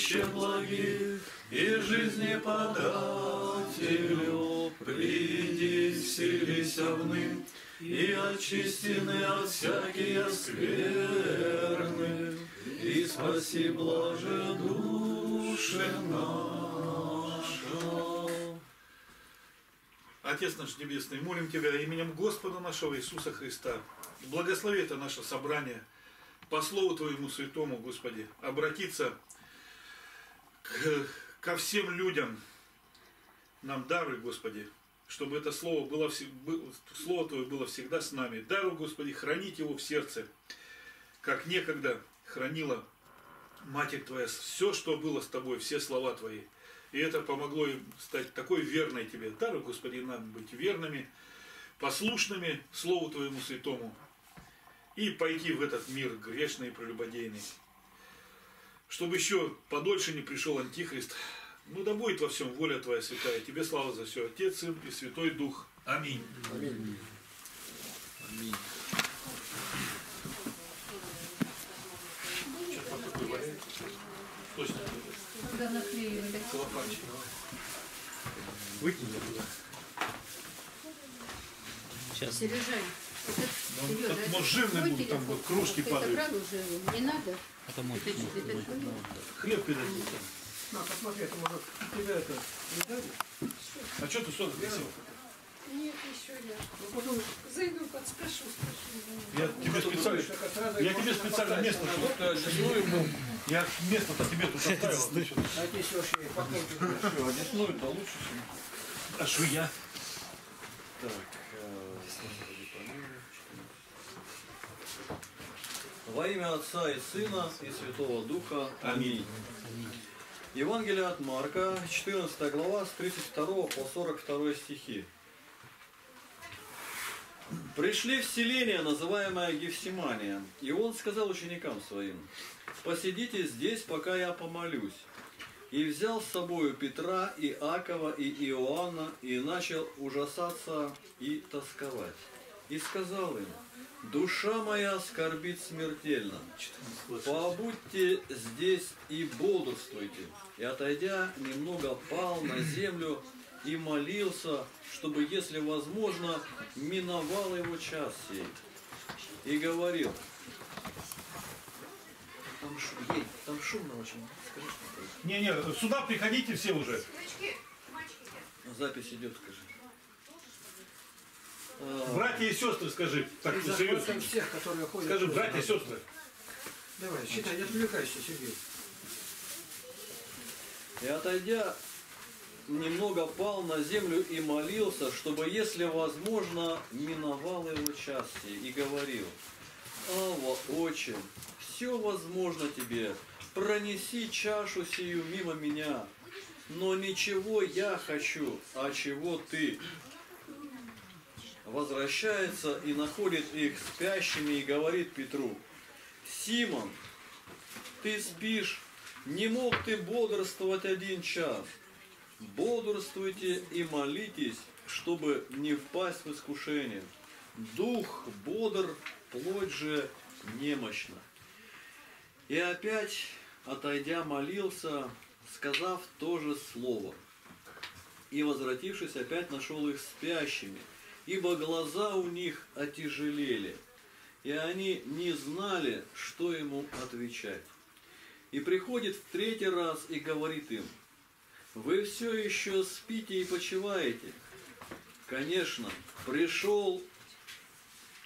Сокровище благих и жизни подателю, приди, вселися вны, и очистены от всякие скверны, и спаси, блаже, душе наша. Отец наш Небесный, молим Тебя именем Господа нашего Иисуса Христа. Благослови это наше собрание по Слову Твоему Святому, Господи, обратиться к, ко всем людям. Нам даруй, Господи, чтобы это Слово, было, Слово Твое было всегда с нами. Даруй, Господи, хранить его в сердце, как некогда хранила Матерь Твоя все, что было с Тобой, все слова Твои. И это помогло им стать такой верной Тебе. Даруй, Господи, нам быть верными, послушными Слову Твоему Святому и пойти в этот мир грешный и прелюбодейный. Чтобы еще подольше не пришел Антихрист. Ну да будет во всем воля Твоя святая. Тебе слава за все, Отец, Сын и Святой Дух. Аминь. Аминь. Аминь. Точно. Когда наклеивали. Выкинь туда. Сейчас. Сережа, Ну, Сережа, так, это может, жирный будет, там вот кружки падают. собрал уже? Не надо? Это мой. Что? Хлеб передадут. На, посмотри, это может тебя это не дали? А что ты сюда присел? Нет, еще я. Ну потом Зайду, подскажу, спрошу. Я тебе специально, сразу я тебе специально место, на чтобы ты одесную был. Я место-то тебе тут оставил. А здесь вообще покончить хорошо. Одесную это лучше, чем... А что я? Так, э, Господи, помилуй. Во имя Отца и Сына и Святого Духа. Аминь. Евангелие от Марка, 14 глава, с 32 по 42 стихи. Пришли в селение, называемое Гефсимания, и он сказал ученикам своим, «Посидите здесь, пока я помолюсь». И взял с собою Петра, и Акова, и Иоанна, и начал ужасаться и тосковать. И сказал им, «Душа моя скорбит смертельно, побудьте здесь и бодрствуйте». И отойдя, немного пал на землю и молился, чтобы, если возможно, миновал его час сей. И говорил, там, шу- ей, там шумно очень, скажи, что такое? Не-не, сюда приходите все уже. Запись идет, скажи. Братья и сестры, скажи. Так, И серьезно. всех, которые ходят. Скажи, тоже. братья и сестры. Давай, считай, не отвлекайся, Сергей. И отойдя, немного пал на землю и молился, чтобы, если возможно, миновал его час сей, и говорил, «Ава, Отче, все возможно тебе, пронеси чашу сию мимо меня, но ничего я хочу, а чего ты?» Возвращается и находит их спящими и говорит Петру, «Симон, ты спишь, не мог ты бодрствовать один час. Бодрствуйте и молитесь, чтобы не впасть в искушение. Дух бодр, плоть же немощна. И опять, отойдя, молился, сказав то же слово. И, возвратившись, опять нашел их спящими, ибо глаза у них отяжелели, и они не знали, что ему отвечать. И приходит в третий раз и говорит им, вы все еще спите и почиваете. Конечно, пришел,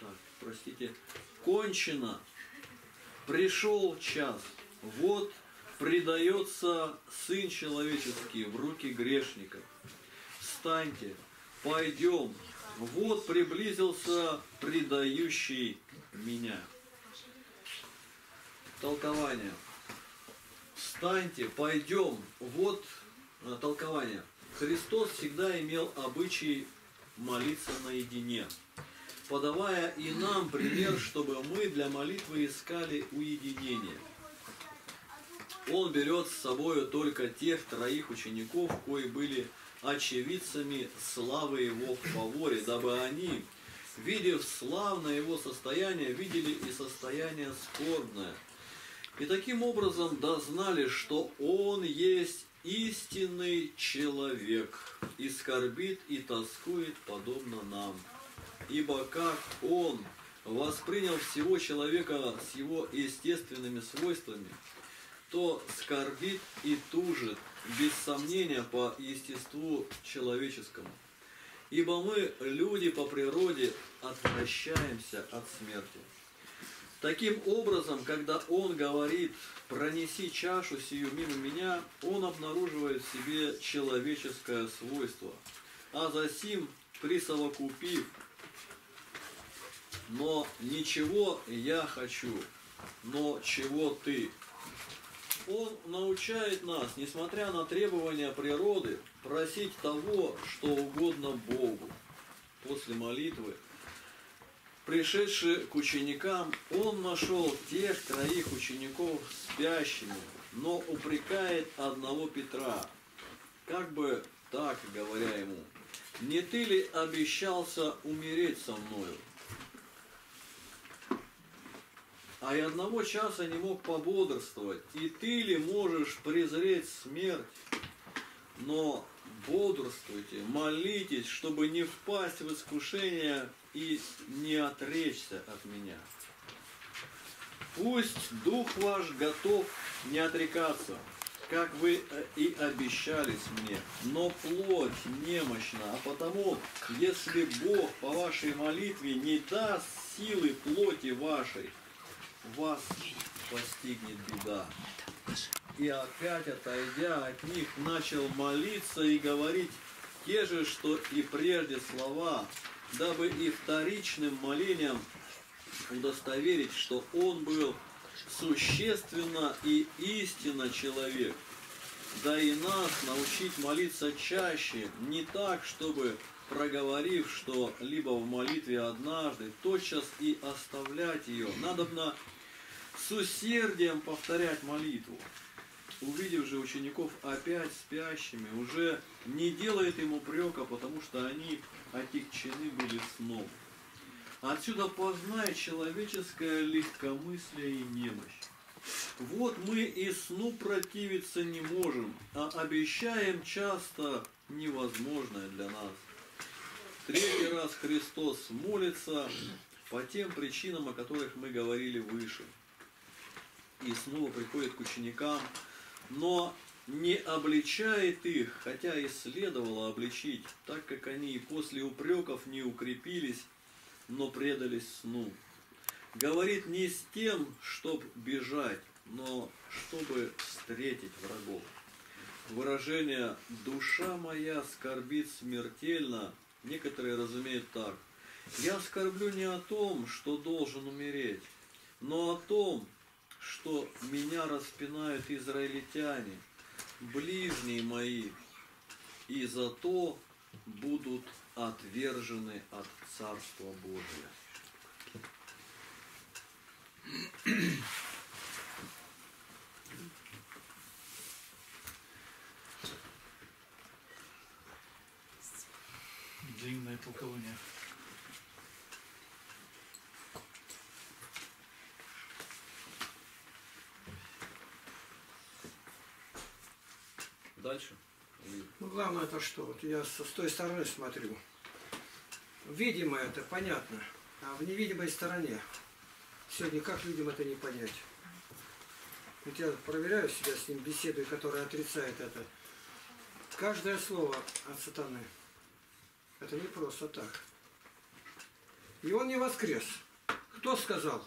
так, простите, кончено, пришел час. Вот предается Сын Человеческий в руки грешников. Встаньте, пойдем. Вот приблизился предающий меня. Толкование. Встаньте, пойдем. Вот э, толкование. Христос всегда имел обычай молиться наедине, подавая и нам пример, чтобы мы для молитвы искали уединение. Он берет с собою только тех троих учеников, кои были очевидцами славы его в фаворе, дабы они, видев славное его состояние, видели и состояние скорбное. И таким образом дознали, что он есть истинный человек, и скорбит и тоскует подобно нам. Ибо как он воспринял всего человека с его естественными свойствами, то скорбит и тужит, без сомнения, по естеству человеческому. Ибо мы, люди по природе, отвращаемся от смерти. Таким образом, когда он говорит «пронеси чашу сию мимо меня», он обнаруживает в себе человеческое свойство, а засим присовокупив «но ничего я хочу, но чего ты». Он научает нас, несмотря на требования природы, просить того, что угодно Богу. После молитвы Пришедший к ученикам, он нашел тех троих учеников спящими, но упрекает одного Петра, как бы так говоря ему, «Не ты ли обещался умереть со мною?» А и одного часа не мог пободрствовать, и ты ли можешь презреть смерть? Но бодрствуйте, молитесь, чтобы не впасть в искушение и не отречься от меня. Пусть дух ваш готов не отрекаться, как вы э, и обещались мне, но плоть немощна, а потому, если Бог по вашей молитве не даст силы плоти вашей, вас постигнет беда. И опять, отойдя от них, начал молиться и говорить те же, что и прежде слова, дабы и вторичным молением удостоверить, что он был существенно и истинно человек. Да и нас научить молиться чаще, не так, чтобы проговорив что-либо в молитве однажды, тотчас и оставлять ее. Надобно с усердием повторять молитву. Увидев же учеников опять спящими, уже не делает им упрека, потому что они отягчены были сном. Отсюда познай человеческое легкомыслие и немощь. Вот мы и сну противиться не можем, а обещаем часто невозможное для нас. Третий раз Христос молится по тем причинам, о которых мы говорили выше. И снова приходит к ученикам, но не обличает их, хотя и следовало обличить, так как они и после упреков не укрепились, но предались сну. Говорит не с тем, чтоб бежать, но чтобы встретить врагов. Выражение «душа моя скорбит смертельно» некоторые разумеют так. Я скорблю не о том, что должен умереть, но о том, что меня распинают израильтяне – ближние мои, и зато будут отвержены от Царства Божия. Длинное толкование. Дальше. Ну, главное это что? Вот я с, той стороны смотрю. Видимо это понятно, а в невидимой стороне сегодня как людям это не понять? Вот я проверяю себя с ним, беседую, которая отрицает это. Каждое слово от сатаны. Это не просто так. И он не воскрес. Кто сказал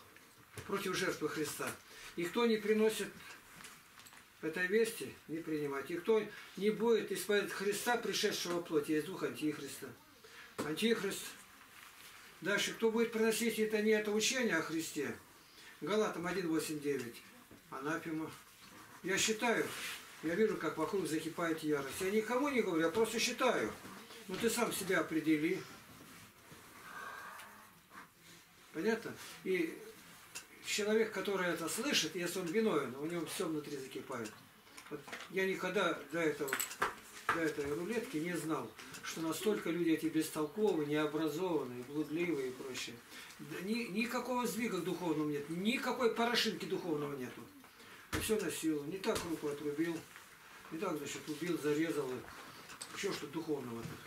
против жертвы Христа? И кто не приносит этой вести не принимать. И кто не будет исповедовать Христа, пришедшего в плоти, есть дух Антихриста. Антихрист. Дальше, кто будет приносить это не это учение о Христе, Галатам 1.8.9, анафема. Я считаю, я вижу, как вокруг закипает ярость. Я никому не говорю, я просто считаю. Ну ты сам себя определи. Понятно? И человек, который это слышит, если он виновен, у него все внутри закипает. Вот я никогда до этого, до этой рулетки не знал, что настолько люди эти бестолковые, необразованные, блудливые и прочее. Ни, никакого сдвига духовного нет, никакой порошинки духовного нету. все носило. Не так руку отрубил, не так, значит, убил, зарезал. Еще что духовного -то.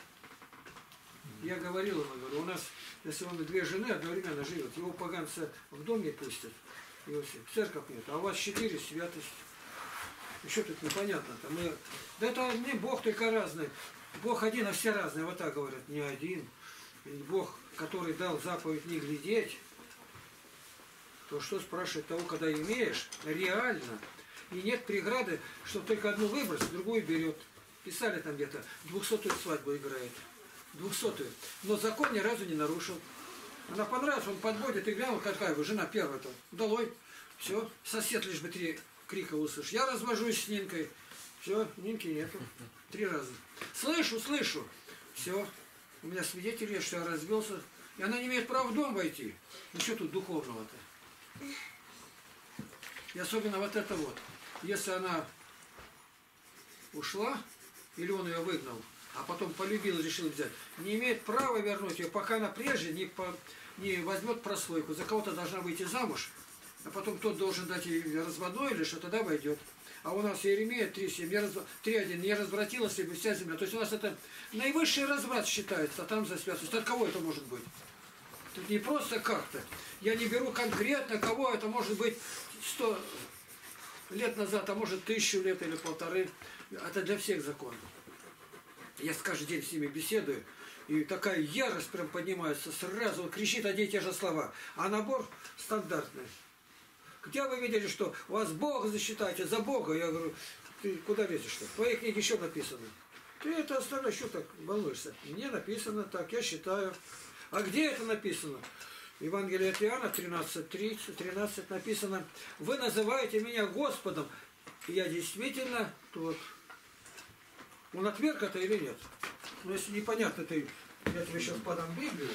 Я говорил ему, говорю, у нас, если он две жены одновременно живет, его поганца в дом не пустят, Иосиф, церковь нет, а у вас четыре святость. Еще тут непонятно-то. Мы... Да это не Бог только разный. Бог один, а все разные. Вот так говорят, не один. И Бог, который дал заповедь не глядеть, то что спрашивать того, когда имеешь, реально. И нет преграды, что только одну выбросит, другую берет. Писали там где-то, двухсотую свадьбу играет. Двухсотую. Но закон ни разу не нарушил. Она понравилась, он подводит и глянул, какая вы, жена первая-то. Долой. Все, сосед лишь бы три крика услышишь. Я развожусь с Нинкой. Все, Нинки нету. Три раза. Слышу, слышу. Все. У меня свидетель есть, что я развелся. И она не имеет права в дом войти. Ну что тут духовного-то? И особенно вот это вот. Если она ушла, или он ее выгнал, а потом полюбил и решил взять, не имеет права вернуть ее, пока она прежде не, по, не возьмет прослойку. За кого-то должна выйти замуж, а потом тот должен дать ей разводной или что тогда войдет. А у нас Еремея 3.7, не раз, 3.1, не развратилась бы вся земля. То есть у нас это наивысший разврат считается, а там за святость. От кого это может быть? Тут не просто как-то. Я не беру конкретно, кого это может быть 100 лет назад, а может тысячу лет или полторы. Это для всех законов. Я каждый день с ними беседую, и такая ярость прям поднимается, сразу кричит одни и те же слова. А набор стандартный. Где вы видели, что у вас Бог засчитайте, за Бога? Я говорю, ты куда лезешь-то? В твоей книге еще написано. Ты это оставляешь, что так волнуешься? Мне написано так, я считаю. А где это написано? Евангелие от Иоанна 13.30, 13 написано, вы называете меня Господом, я действительно тот. Он отверг это или нет? Ну, если непонятно, ты, я тебе сейчас подам Библию,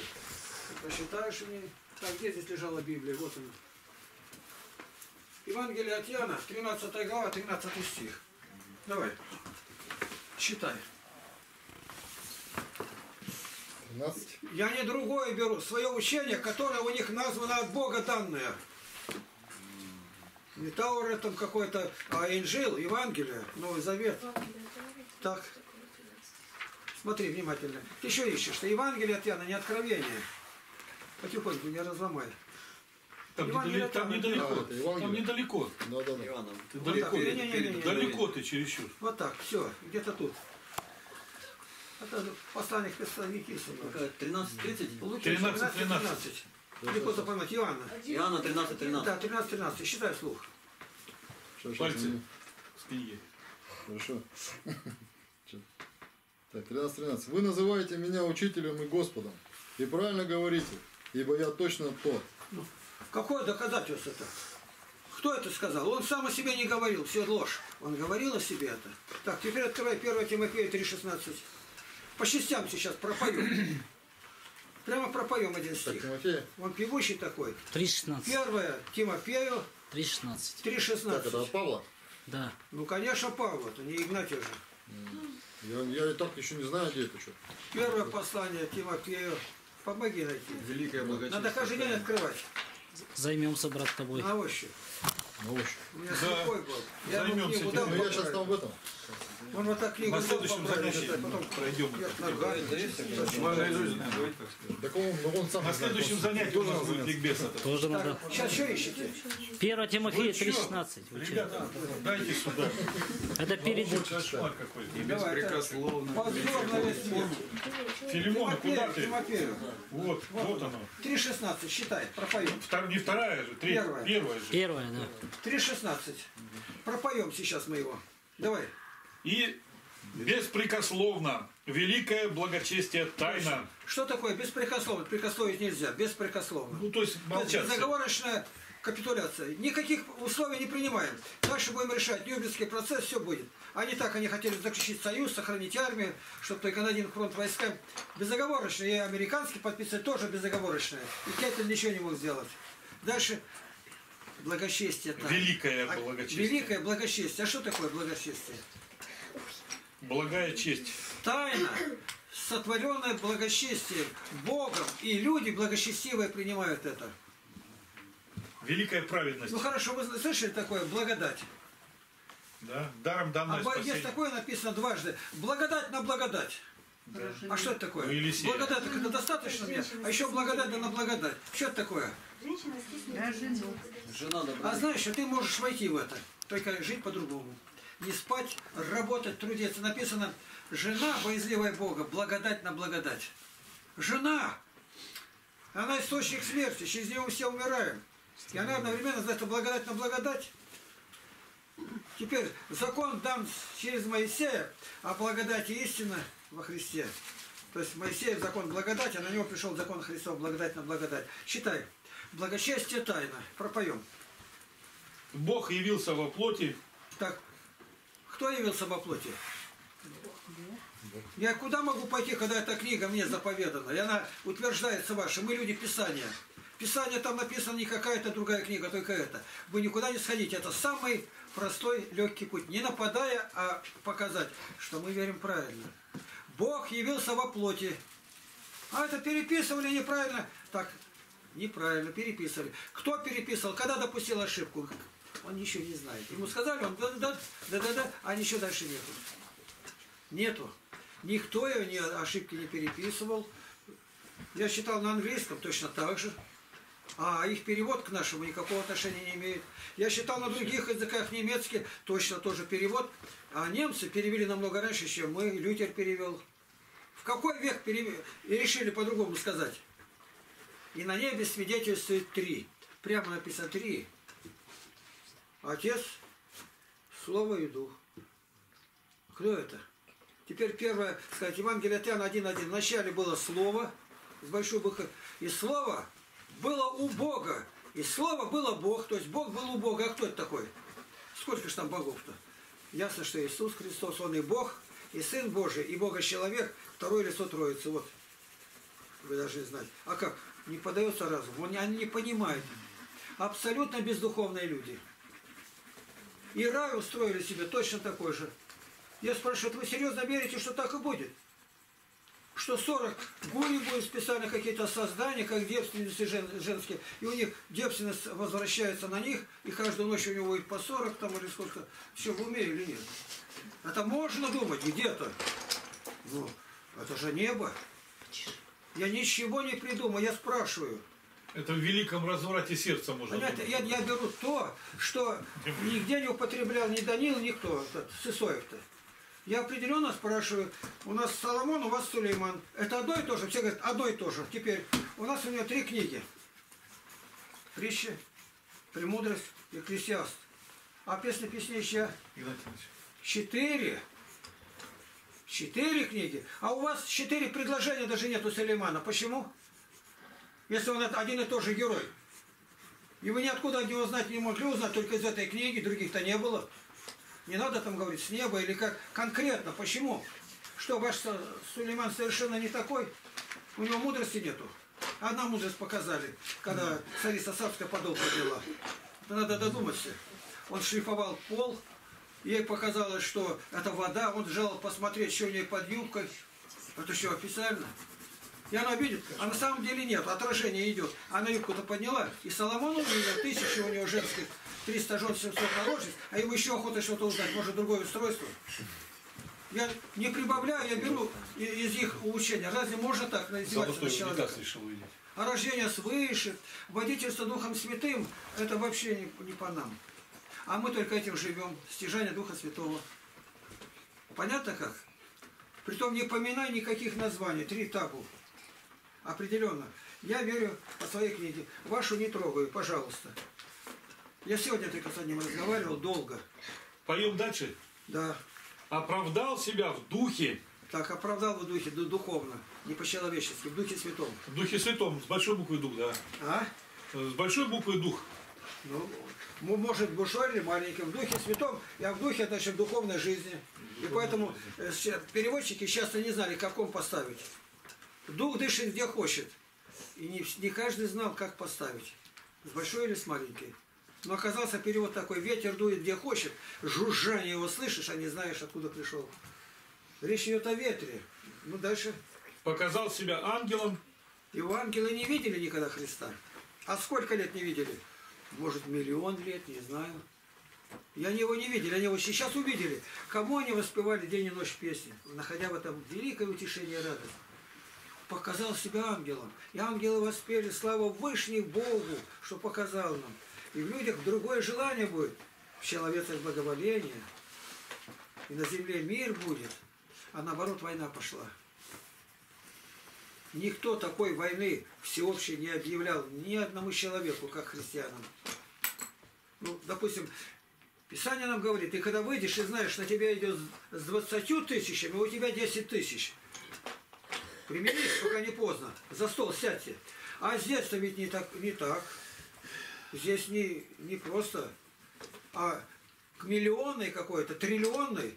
посчитаешь мне. Так, где здесь лежала Библия? Вот она. Евангелие от Иоанна, 13 глава, 13 стих. Давай, читай. 13. Я не другое беру, свое учение, которое у них названо от Бога данное. Не Таура там какой-то, а Инжил, Евангелие, Новый Завет. Так. Смотри внимательно. Ты еще ищешь, что Евангелие от Иоанна, не откровение. Потихоньку, не разломай. Там, недали- там там, недалеко. да. Там недалеко. Да, да, да. Иоанна, ты Вот далеко. так, не-не-не-не-не. Далеко ты чересчур. Вот так, все, где-то тут. Это послание к Фессалоникийцам. Какая? 13.30? Лучше 13, 13. Легко запомнить. Иоанна. Иоанна 13.13. Да, 13-13. Считай вслух. Пальцы с книги. Хорошо. Чё? Так, 13-13. Вы называете меня учителем и Господом. И правильно говорите, ибо я точно тот. Какое доказательство это? Кто это сказал? Он сам о себе не говорил, все ложь. Он говорил о себе это. Так, теперь открывай 1 Тимофея 3,16. По частям сейчас пропоем. Прямо пропоем один Так, стих. Тимофей, Он певущий такой. 3.16. Первое Тимофею 3.16. так, это 3,16. от Павла? Да. Ну, конечно, Павла, это не Игнатий же. Я, я и так еще не знаю, где это что. Первое послание Тимофею. Помоги найти. Великая благочестие. Надо каждый день открывать. Займемся, брат, тобой. На ощупь. На ощупь. У меня Да. слепой был. Я Займемся Ну, я сейчас там в этом. Он вот так книгу На следующем занятии пройдем. это. вверх ногами. Мы наизусть знаем. Так он, он сам На следующем занятии у нас будет ликбез. Тоже надо. Сейчас что ищете? 1 Тимофея Вы чё? 3.16. Вы чё? Ребята, дайте сюда. Это перед... Кошмар какой-то. Давай, это Позор на весь мир. Филимон, куда Тимофею, ты? Вот, вот оно. 3.16, считай, пропоем. Не вторая же, Первая. первая же. Первое, да. 3.16. Пропоем сейчас мы его. Давай. И беспрекословно великое благочестие тайна. Что такое беспрекословно? Прикословить нельзя, беспрекословно. Ну, то есть молчать. Безоговорочная капитуляция. Никаких условий не принимаем. Дальше будем решать. Нюрнбергский процесс, все будет. Они так, они хотели заключить союз, сохранить армию, чтобы только на один фронт войска. Безоговорочно. И американский подписывать тоже безоговорочное. И Кеттель ничего не мог сделать. Дальше благочестие. там. Великое А, благочестие. Великое благочестие. А что такое благочестие? Благая честь. Тайна, сотворенная благочестием Богом, и люди благочестивые принимают это. Великая праведность. Ну хорошо, вы слышали такое благодать? Да? Даром А данное бо- спасение. есть такое написано дважды. Благодать на благодать. А что это такое? У Елисея. Благодать так это достаточно мне, а еще благодать да на благодать. Что это такое? Женщина стесняется. Про жену. Жена А знаешь, что ты можешь войти в это, только жить по-другому. Не спать, работать, трудиться. Написано, жена, боязливая Бога, благодать на благодать. Жена! Она источник смерти, через нее мы все умираем. И она одновременно за это благодать на благодать. Теперь закон дан через Моисея, а благодать и истина во Христе. То есть Моисеев закон благодати, а на него пришел закон Христов, благодать на благодать. Читай. Благочестие тайна. Пропоем. Бог явился во плоти. Так, кто явился во плоти? Я куда могу пойти, когда эта книга мне заповедана? И она утверждается ваша. Мы люди Писания. Писание там написано не какая-то другая книга, только это. Вы никуда не сходите. Это самый простой, легкий путь. Не нападая, а показать, что мы верим правильно. Бог явился во плоти. А это переписывали неправильно. Так, неправильно, переписывали. Кто переписывал? Когда допустил ошибку? Он ничего не знает. Ему сказали, он да-да-да, да-да-да, а ничего дальше нету. Нету. Никто ее не, ошибки не переписывал. Я читал на английском точно так же. А их перевод к нашему никакого отношения не имеет. Я читал на других языках немецкий, точно тоже перевод. А немцы перевели намного раньше, чем мы. Лютер перевел. В какой век перевели? И решили по-другому сказать. И на небе свидетельствует три. Прямо написано три. Отец, Слово и Дух. Кто это? Теперь первое, сказать, Евангелие от Иоанна 1.1. Вначале было Слово, с большой буквы, и Слово было у Бога. И Слово было Бог, то есть Бог был у Бога. А кто это такой? Сколько же там богов-то? Ясно, что Иисус Христос, Он и Бог, и Сын Божий, и Бога человек, второе лицо Троицы. Вот. Вы должны знать. А как? Не подается разум. Он- Они не понимают. Абсолютно бездуховные люди. И рай устроили себе точно такой же. Я спрашиваю, вы серьезно верите, что так и будет? Что 40 гури будет специально какие-то создания, как девственницы жен- женские, и у них девственность возвращается на них, и каждую ночь у него будет по 40 там или сколько. Все в уме или нет? Это можно думать где-то. Ну, это же небо. Я ничего не придумал, я спрашиваю. Это в великом разврате сердца можно думать. я, я беру то, что нигде не употреблял ни Данил, никто, Сысоев-то. Я определенно спрашиваю, у нас Соломон, у вас Сулейман. Это одно и то же? Все говорят, одно и то же. Теперь, у нас у него три книги. Притчи, Премудрость и Экклесиаст. А песня Игнатий Иванович. четыре. Четыре книги. А у вас четыре предложения даже нет у Сулеймана. Почему? Если он это один и тот же герой. И вы ниоткуда от него знать не могли узнать, только из этой книги, других-то не было. Не надо там говорить с неба или как конкретно. Почему? Что ваш Сулейман совершенно не такой? У него мудрости нету. Одна мудрость показали, когда царица Савская подол подняла. Надо додуматься. Он шлифовал пол, ей показалось, что это вода, он желал посмотреть, что у нее под юбкой. Это что, официально? И она видит, а на самом деле нет, отражение идет. Она юбку-то подняла, и Соломон увидел тысячи у него женских, 300 жен, 700 наложниц, а ему еще охота что-то узнать, может другое устройство. Я не прибавляю, я беру из их учения. Разве можно так издеваться решил увидеть. А рождение свыше, водительство Духом Святым, это вообще не, не по нам. А мы только этим живем, стяжание Духа Святого. Понятно как? Притом не поминай никаких названий, три табу. Определенно. Я верю по своей книге. Вашу не трогаю, пожалуйста. Я сегодня только с одним разговаривал долго. Поем дальше. Да. Оправдал себя в духе, Так, оправдал в духе, ду- духовно, не по-человечески, в духе святом. в духе святом, с большой буквы дух, да. А? С большой буквы дух. Ну, может большой или маленький, в духе святом, я в духе, значит, в духовной жизни. И поэтому э, переводчики часто не знали, каком поставить. Дух дышит где хочет. И не, не каждый знал, как поставить. С большой или с маленькой. Но оказался перевод такой, ветер дует где хочет, жужжание его слышишь, а не знаешь, откуда пришел. Речь идет о ветре. Ну, дальше. Показал себя ангелом, Его ангелы не видели никогда Христа. А сколько лет не видели? Может, миллион лет, не знаю. И они его не видели, они его сейчас увидели. Кому они воспевали день и ночь песни, находя в этом великое утешение и радость. Показал себя ангелом. И ангелы воспели славу Вышний Богу, что показал нам. И в людях другое желание будет. В человеце благоволение. И на земле мир будет. А наоборот война пошла. Никто такой войны всеобщей не объявлял ни одному человеку, как христианам. Ну, допустим, Писание нам говорит, ты когда выйдешь и знаешь, на тебя идет с 20 тысячами, а у тебя 10 тысяч. Примирись, пока не поздно. За стол сядьте. А здесь-то ведь не так. Не так. Здесь не, не просто, а к миллионной какой-то, триллионной.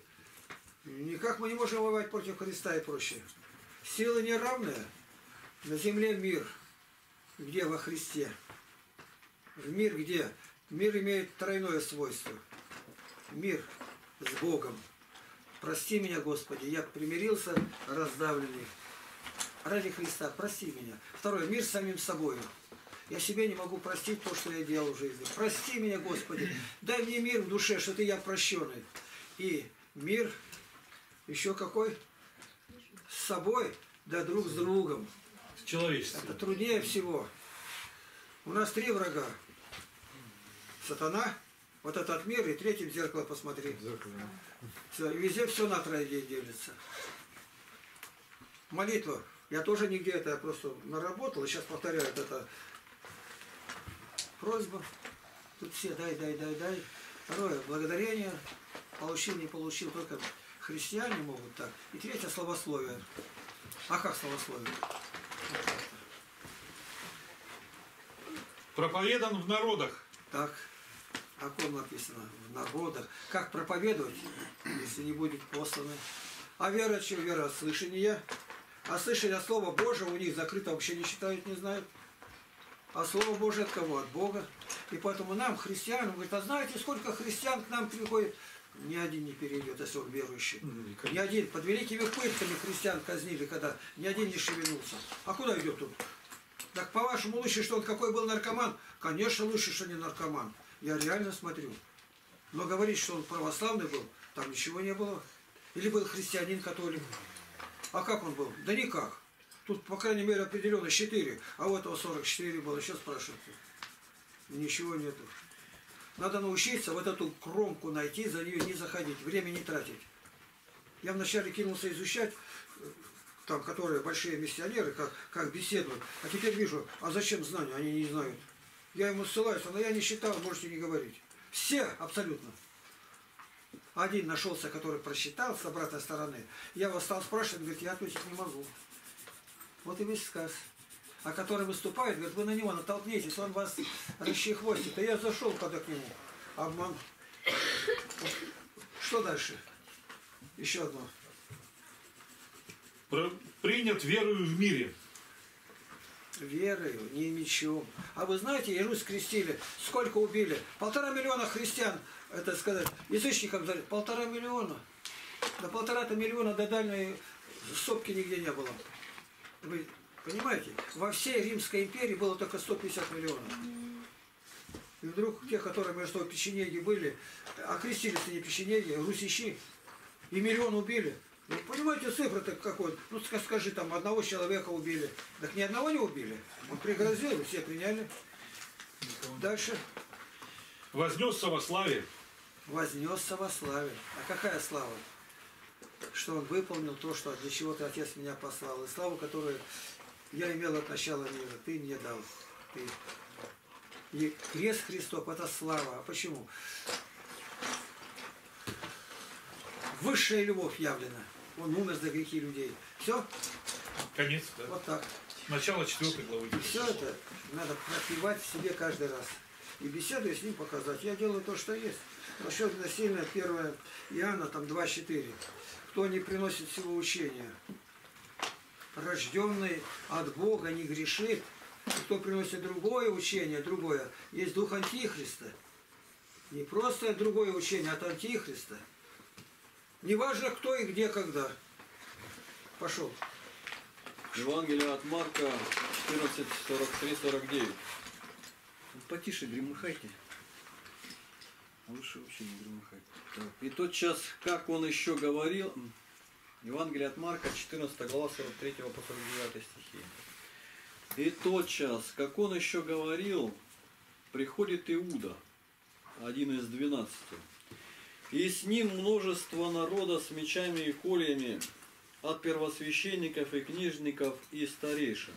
Никак мы не можем воевать против Христа и прочее. Силы неравные. На земле мир. Где во Христе? В мир где? Мир имеет тройное свойство. Мир с Богом. Прости меня, Господи, я примирился, раздавленный. Ради Христа, прости меня. Второе, мир с самим собой. Я себе не могу простить то, что я делал в жизни. Прости меня, Господи. Дай мне мир в душе, что ты я прощенный. И мир еще какой? С собой, да друг с другом. Человечество. Это труднее всего. У нас три врага. Сатана, вот этот мир, и третий в зеркало посмотри. Все, и везде все на трое делится. Молитва. Я тоже нигде это, я просто наработал, и сейчас повторяю вот это. Просьба. Тут все дай, дай, дай, дай. Второе, благодарение. Получил, не получил, только христиане могут так. И третье, словословие. А как словословие? Проповедан в народах. Так, о ком написано? В народах. Как проповедовать, если не будет посланы? А вера чем? Вера слышания. А слышание Слова Божьего у них закрыто вообще не считают, не знают. А Слово Божие от кого? От Бога. И поэтому нам, христианам, говорит, а знаете, сколько христиан к нам приходит? Ни один не перейдет, если он верующий. Ни один. Под великими пытками христиан казнили, когда ни один не шевельнулся. А куда идет тут? Так по-вашему лучше, что он какой был наркоман? Конечно, лучше, что не наркоман. Я реально смотрю. Но говорить, что он православный был, там ничего не было. Или был христианин католик. А как он был? Да никак. Тут, по крайней мере, определенно 4, а у этого 44 было. Еще спрашивайте. Ничего нету. Надо научиться вот эту кромку найти, за нее не заходить, время не тратить. Я вначале кинулся изучать, э, там, которые большие миссионеры, как, как беседуют. А теперь вижу, а зачем знания? Они не знают. Я ему ссылаюсь, но я не считал, можете не говорить. Все абсолютно. Один нашелся, который просчитал с обратной стороны. Я его стал спрашивать, говорит, я ответить не могу. Вот и весь сказ. А который выступает, говорит, вы на него натолкнитесь, он вас расчехвостит. И я зашел когда к нему. Обман. Что дальше? Еще одно. Про- Принят верою в мире. Верою, не мечом. А вы знаете, Иерус крестили, сколько убили? Полтора миллиона христиан, это сказать, язычникам дали. Полтора миллиона. До полтора-то миллиона до дальней сопки нигде не было. Вы понимаете? Во всей Римской империи было только 150 миллионов. И вдруг те, которые между печенеги были, окрестились не печенеги, а русичи, и миллион убили. Вы понимаете, цифры-то какой? Ну ска- скажи, там одного человека убили. Так ни одного не убили. Он пригрозил, и все приняли. Дальше Вознесся во славе. Вознесся во славе. А какая слава? Что он выполнил то, что для чего ты Отец меня послал. И славу, которую я имел от начала мира, ты мне дал. Ты. И крест Христов это слава. А почему? Высшая любовь явлена. Он умер за грехи людей. Все? Конец, да. Вот так. Начало 4 главы. И все это надо пропивать в себе каждый раз. И беседуя с ним показать. Я делаю то, что есть. Особенно сильно 1 Иоанна, там 2.4. Кто не приносит всего учения, рожденный от Бога, не грешит. Кто приносит другое учение, другое, есть дух Антихриста. Не просто другое учение, а от Антихриста. Неважно кто и где, когда. Пошел. Евангелие от Марка 14, 43, 49. Ну, Потише гремыхайте. Лучше вообще не громыхать. И тот час, как он еще говорил, Евангелие от Марка, 14 глава, 43 по 49 стихи. И тот час, как он еще говорил, приходит Иуда, один из двенадцати. И с ним множество народа с мечами и кольями от первосвященников и книжников и старейшин.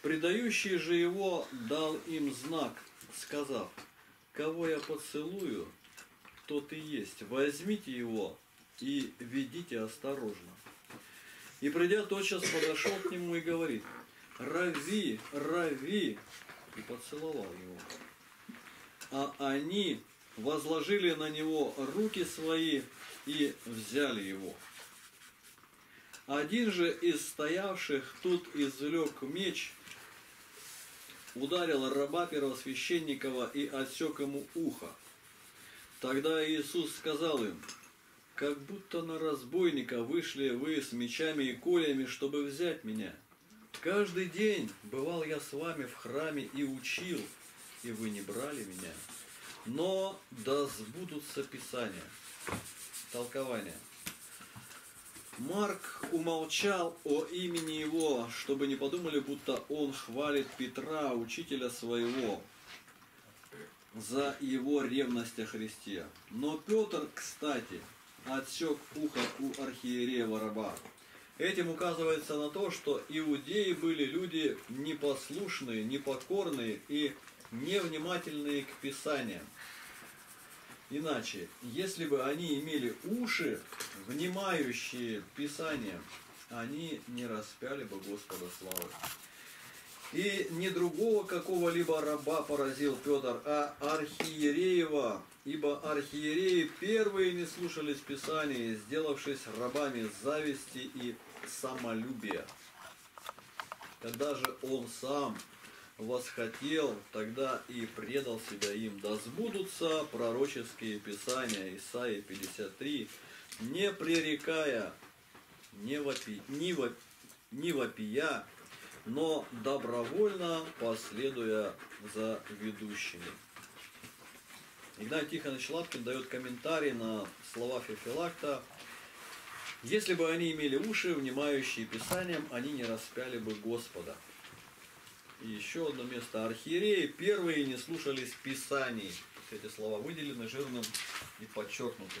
Предающий же его дал им знак, сказав, кого я поцелую, тот и есть. Возьмите его и ведите осторожно. И придя тотчас подошел к нему и говорит, Рави, Рави, и поцеловал его. А они возложили на него руки свои и взяли его. Один же из стоявших тут извлек меч, ударил раба первосвященникова и отсек ему ухо. Тогда Иисус сказал им, как будто на разбойника вышли вы с мечами и колями, чтобы взять меня. Каждый день бывал я с вами в храме и учил, и вы не брали меня. Но да сбудутся Писания. Толкование. Марк умолчал о имени его, чтобы не подумали, будто он хвалит Петра, учителя своего, за его ревность о Христе. Но Петр, кстати, отсек ухо у архиерея раба. Этим указывается на то, что иудеи были люди непослушные, непокорные и невнимательные к Писаниям. Иначе, если бы они имели уши, внимающие Писаниям, они не распяли бы Господа славы. И не другого какого-либо раба поразил Петр, а архиереева, ибо архиереи первые не слушались Писания, сделавшись рабами зависти и самолюбия. Когда же он сам восхотел, тогда и предал себя им. Да сбудутся пророческие писания Исаии 53, не пререкая, не, вопи, не, воп, не вопия, но добровольно последуя за ведущими. Игнат Тихонович Лапкин дает комментарий на слова Феофилакта. Если бы они имели уши, внимающие Писаниям, они не распяли бы Господа. И еще одно место. Архиереи первые не слушались Писаний. Эти слова выделены жирным и подчеркнуты.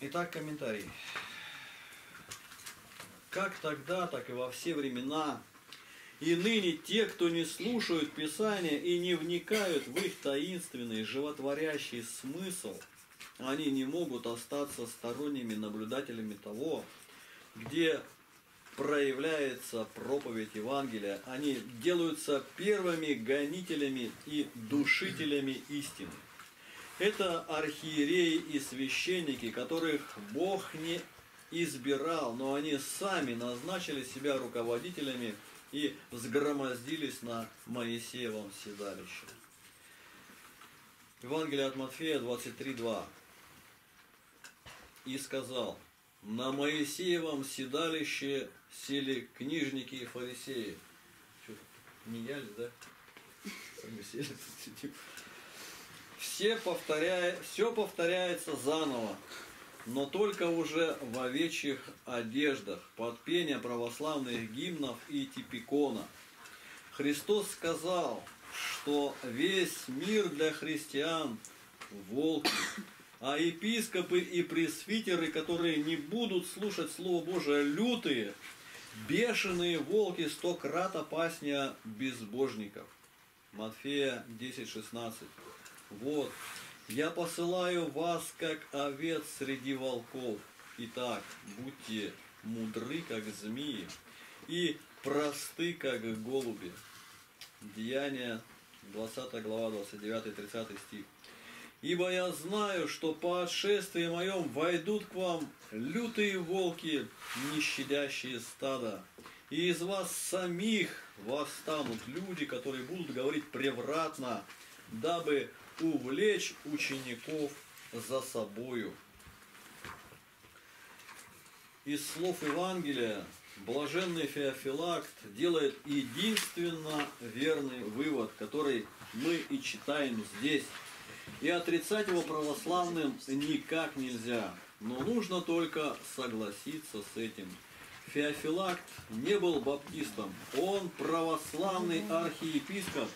Итак, комментарий. Как тогда, так и во все времена и ныне те, кто не слушают Писания и не вникают в их таинственный, животворящий смысл, они не могут остаться сторонними наблюдателями того, где проявляется проповедь Евангелия, они делаются первыми гонителями и душителями истины. Это архиереи и священники, которых Бог не избирал, но они сами назначили себя руководителями и взгромоздились на Моисеевом седалище. Евангелие от Матфея 23.2. И сказал, на Моисеевом седалище сели книжники и фарисеи. Что, не я ли, да? Сами сели тут сидим. Все, повторяя, все повторяется заново, но только уже в овечьих одеждах, под пение православных гимнов и типикона. Христос сказал, что весь мир для христиан – волки, а епископы и пресвитеры, которые не будут слушать Слово Божие, лютые, бешеные волки сто крат опаснее безбожников. Матфея 10:16. Вот, я посылаю вас, как овец среди волков. Итак, будьте мудры, как змеи, и просты, как голуби. Деяния, 20 глава, 29-30 стих. Ибо я знаю, что по отшествии моем войдут к вам лютые волки, не щадящие стада. И из вас самих восстанут люди, которые будут говорить превратно, дабы увлечь учеников за собою. Из слов Евангелия блаженный Феофилакт делает единственно верный вывод, который мы и читаем здесь. И отрицать его православным никак нельзя. Но нужно только согласиться с этим. Феофилакт не был баптистом, он православный архиепископ,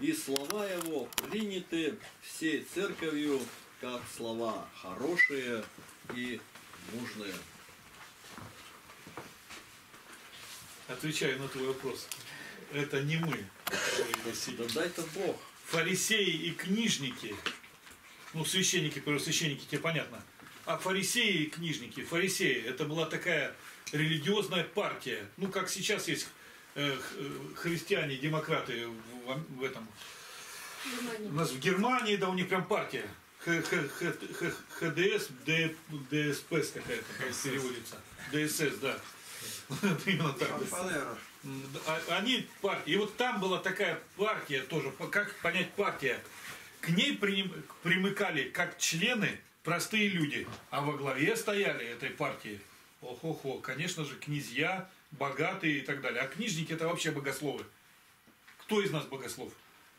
и слова его приняты всей церковью как слова хорошие и нужные. Отвечаю на твой вопрос. Это не мы. Да дай-то Бог. Фарисеи и книжники, ну, священники, первосвященники, тебе понятно. А фарисеи и книжники, фарисеи, это была такая религиозная партия. Ну, как сейчас есть э, э, христиане, демократы в, в этом. У нас в Германии, да, у них прям партия. Х- х- х- х- ХДС, Д- ДСПС какая-то как переводится. ДСС, да. Именно так. А- Они партия. И вот там была такая партия тоже. Как понять партия? К ней примыкали как члены простые люди, а во главе стояли этой партии. Ох-охо, конечно же, князья, богатые и так далее. А книжники это вообще богословы. Кто из нас богослов?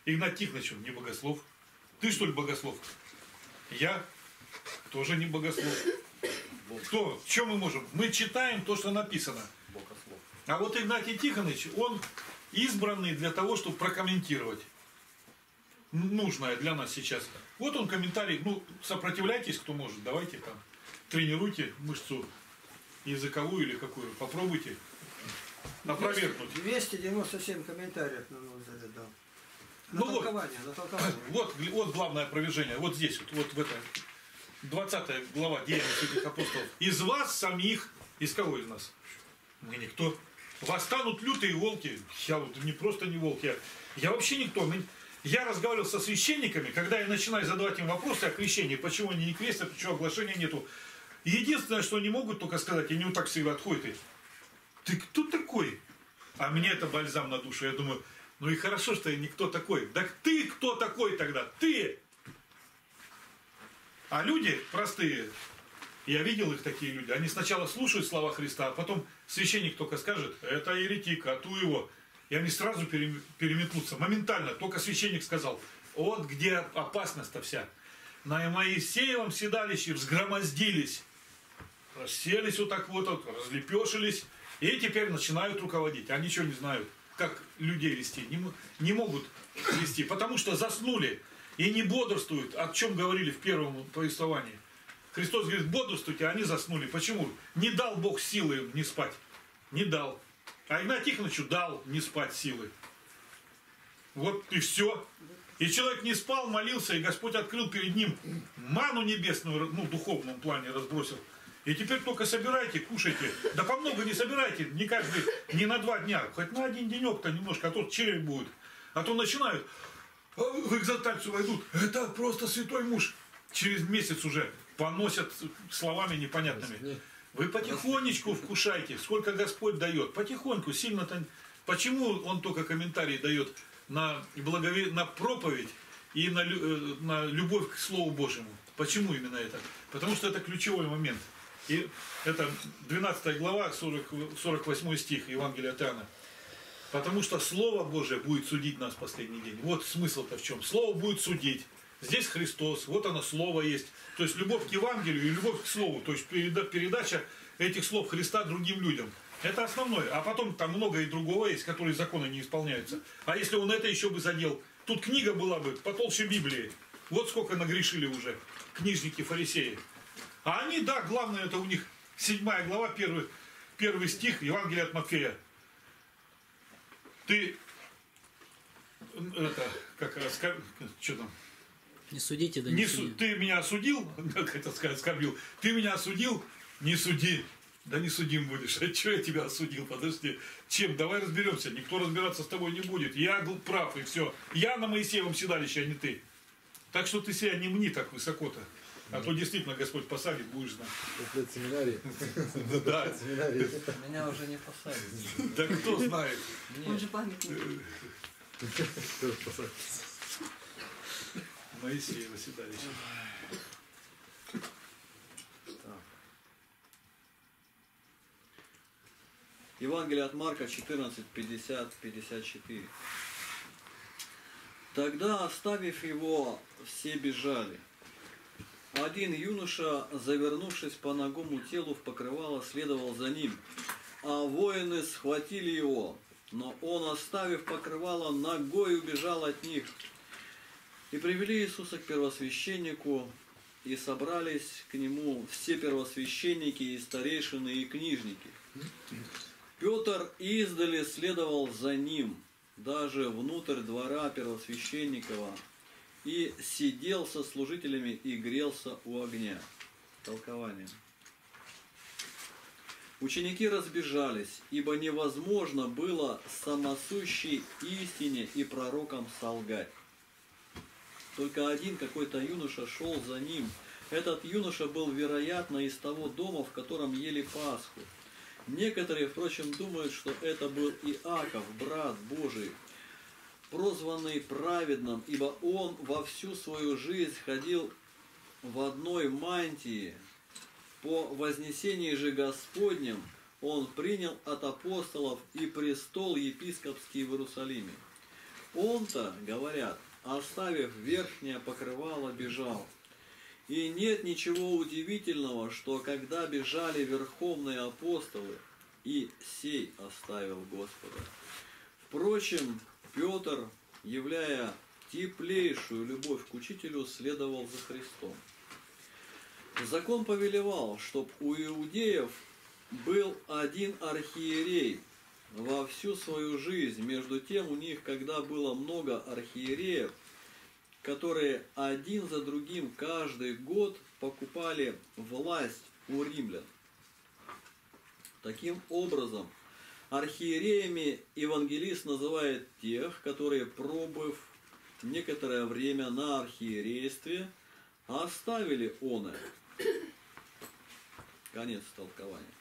Игнат Тихонович, он не богослов. Ты что ли богослов? Я тоже не богослов. Кто? Что мы можем? Мы читаем то, что написано. А вот Игнатий Тихонович, он избранный для того, чтобы прокомментировать нужное для нас сейчас. Вот он комментарий, ну, сопротивляйтесь, кто может, давайте там, тренируйте мышцу языковую или какую, попробуйте опровергнуть. 297 комментариев на Новый Завет дал. На Ну вот. толкование, на толкование. Вот, вот главное опровержение, вот здесь, вот, вот в этом, 20 глава Деяний Святых Апостолов. Из вас самих, из кого из нас? Мы никто. Восстанут лютые волки. Я вот не просто не волк, я, я вообще никто. Я разговаривал со священниками, когда я начинаю задавать им вопросы о крещении, почему они не крестят, почему оглашения нету. Единственное, что они могут только сказать, они вот так всегда отходят. и, Ты кто такой? А мне это бальзам на душу. Я думаю, ну и хорошо, что я никто такой. Так ты кто такой тогда? Ты! А люди простые, я видел их такие люди, они сначала слушают слова Христа, а потом священник только скажет, это еретик, а ту его. И они сразу перем- переметнутся, моментально, только священник сказал, вот где опасность-то вся. На Моисеевом седалище взгромоздились, расселись вот так вот, вот разлепешились, и теперь начинают руководить. Они ничего не знают, как людей вести, не, не могут вести, потому что заснули и не бодрствуют, о чем говорили в первом повествовании. Христос говорит, бодрствуйте, а они заснули. Почему? Не дал Бог силы им не спать. Не дал. А Игнатию Тихоновичу дал не спать силы. Вот и все. И человек не спал, молился, и Господь открыл перед ним ману небесную, ну, в духовном плане разбросил. И теперь только собирайте, кушайте. Да по много не собирайте, не каждый, не на два дня, хоть на один денек-то немножко, а то червь будет. А то начинают, а, в экзотацию войдут, это просто святой муж. Через месяц уже поносят словами непонятными. Вы потихонечку вкушайте, сколько Господь дает. Потихоньку, сильно-то... Почему он только комментарий дает на, благове... на проповедь и на, лю- э, на любовь к Слову Божьему? Почему именно это? Потому что это ключевой момент. И это 12 глава, 40, 48 стих Евангелия от Иоанна. Потому что Слово Божие будет судить нас в последний день. Вот смысл-то в чем. Слово будет судить. Здесь Христос, вот оно Слово есть. То есть любовь к Евангелию и любовь к Слову. То есть переда- передача этих слов Христа другим людям. Это основное. А потом там много и другого есть, которые законы не исполняются. А если он это еще бы задел, тут книга была бы потолще Библии. Вот сколько нагрешили уже книжники, фарисеи. А они, да, главное, это у них седьмая глава, первый, первый стих Евангелия от Матфея. Ты, это, как, оскор- что там, Не судите, да не не су- судите. ты меня осудил, как это сказать, оскорбил, ты меня осудил, не суди. Да не судим будешь. А что я тебя осудил? Подожди. Чем? Давай разберемся. Никто разбираться с тобой не будет. Я был прав, и все. Я на Моисеевом седалище, а не ты. Так что ты себя не мни так высоко-то. А то действительно Господь посадит, будешь знать. Пять лет семинарии. Да. Меня уже не посадят. да кто знает. Он же памятник. Моисеево седалище. Евангелие от Марка 14, 50, 54. Тогда, оставив его, все бежали. Один юноша, завернувшись по ногому телу в покрывало, следовал за ним, а воины схватили его, но он, оставив покрывало, ногой убежал от них. И привели Иисуса к первосвященнику, и собрались к нему все первосвященники и старейшины и книжники. Петр издали следовал за ним, даже внутрь двора первосвященникова, и сидел со служителями и грелся у огня. Толкование. Ученики разбежались, ибо невозможно было самосущей истине и пророкам солгать. Только один какой-то юноша шел за ним. Этот юноша был, вероятно, из того дома, в котором ели Пасху. Некоторые, впрочем, думают, что это был Иаков, брат Божий, прозванный праведным, ибо он во всю свою жизнь ходил в одной мантии. По вознесении же Господнем он принял от апостолов и престол епископский в Иерусалиме. Он-то, говорят, оставив верхнее покрывало, бежал. И нет ничего удивительного, что когда бежали верховные апостолы, и сей оставил Господа. Впрочем, Петр, являя теплейшую любовь к учителю, следовал за Христом. Закон повелевал, чтоб у иудеев был один архиерей во всю свою жизнь. Между тем у них, когда было много архиереев, которые один за другим каждый год покупали власть у римлян. Таким образом, архиереями евангелист называет тех, которые, пробыв некоторое время на архиерействе, оставили оно. Конец толкования.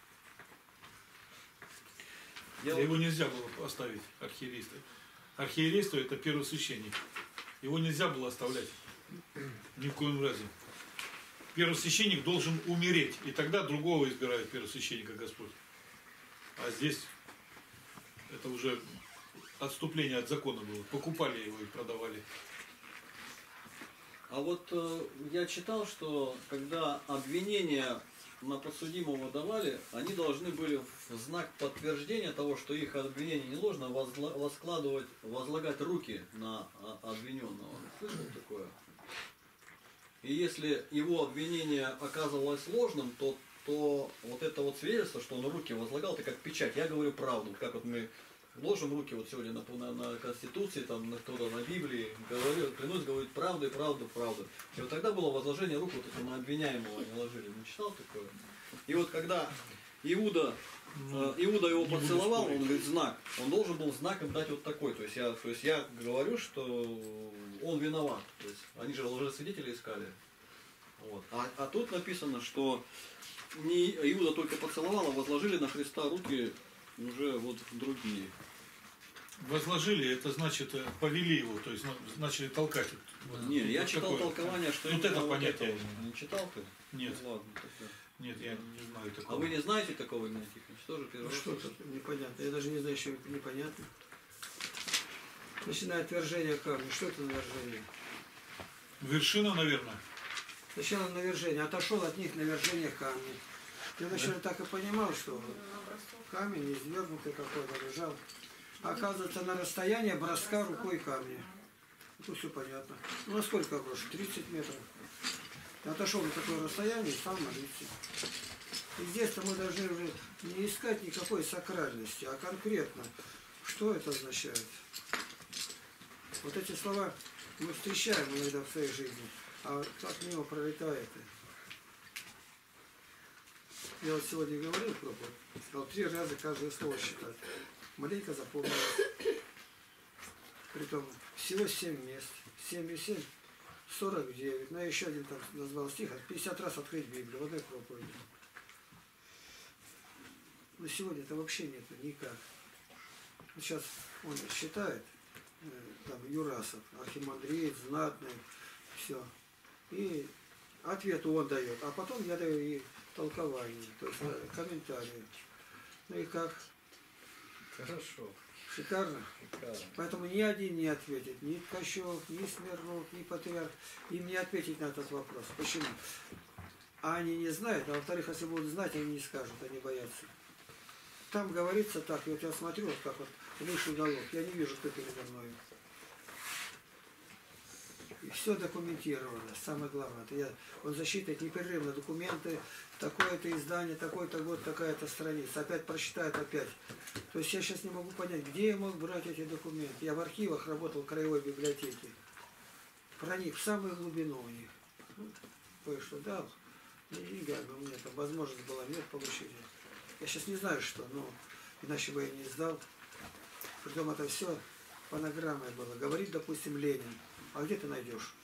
Я Его нельзя было оставить архиерейство. Архиерейство это первосвященник. Его нельзя было оставлять. Ни в коем разе. Первосвященник должен умереть, и тогда другого избирает первосвященника Господь. А здесь это уже отступление от закона было. Покупали его и продавали. А вот э, я читал, что когда обвинения на подсудимого давали, они должны были в знак подтверждения того, что их обвинение не ложно, воскладывать, возлагать руки на обвиненного. Слышал такое? И если его обвинение оказывалось ложным, то, то вот это вот свидетельство, что он руки возлагал, это как печать. Я говорю правду, как вот мы ложим руки вот сегодня на, на, на Конституции, там, на, кто-то на Библии, говорю, клянусь говорить правду и правду, правду. И вот тогда было возложение рук вот это на обвиняемого не ложили. Не читал такое? И вот когда Иуда, э, Иуда его поцеловал, он говорит, знак. Он должен был знаком дать вот такой. То есть я, то есть я говорю, что он виноват. То есть они же лжесвидетели искали. Вот. А, а тут написано, что не Иуда только поцеловал, а возложили на Христа руки уже вот другие. Возложили, это значит э, повели его, то есть ну, начали толкать. Вот, Не, я вот читал такое. толкование, что Вот это понятие. этого. Не читал ты? Нет. Ну, ладно, тогда. Нет, я не знаю А такого. вы не знаете такого Игнатий Тихонович? Тоже первый Ну раз что тут непонятно? Я даже не знаю, что непонятно. Начиная от вержения камня. Что это навержение? Вершина, наверное. Сначала навержение. Отошел от них навержение камня. Я вначале так и понимал, что камень извернутый какой-то лежал. Оказывается, на расстоянии броска рукой камня. Тут все понятно. Ну, а сколько грош? 30 метров. Отошел на такое расстояние стал молиться. И здесь-то мы должны уже не искать никакой сакральности, а конкретно, что это означает. Вот эти слова мы встречаем иногда в своей жизни, а как мимо пролетает. Я вот сегодня говорил сказал три раза каждое слово считать. Маленько запомнилось. Притом всего семь мест. Семь и семь. 49. Ну, я еще один там назвал стих, 50 раз открыть Библию в одной проповеди. Но сегодня это вообще нет никак. Вот сейчас он считает, э, там, Юрасов, архимандрит, знатный, все. И ответ он дает, а потом я даю и толкование, то есть э, комментарии. Ну и как? Хорошо. Шикарно. Шикарно. Поэтому ни один не ответит, ни Ткачев, ни Смирнов, ни Патриарх. Им не ответить на этот вопрос. Почему? А они не знают, а во-вторых, если будут знать, они не скажут, они боятся. Там говорится так, вот я смотрю, вот как вот выше уголок, я не вижу, кто передо мной. И все документировано, самое главное. Это я, он засчитывает непрерывно документы, такое-то издание, такой-то год, такая-то страница. Опять прочитает, опять. То есть я сейчас не могу понять, где я мог брать эти документы. Я в архивах работал в краевой библиотеке. Проник в самую глубину у них. Ну, Кое-что дал. Не деньгами, у меня там возможность была мир получить. Я сейчас не знаю, что, но иначе бы я не сдал. Притом это все фонограммой было. Говорит, допустим, Ленин. А где ты найдешь?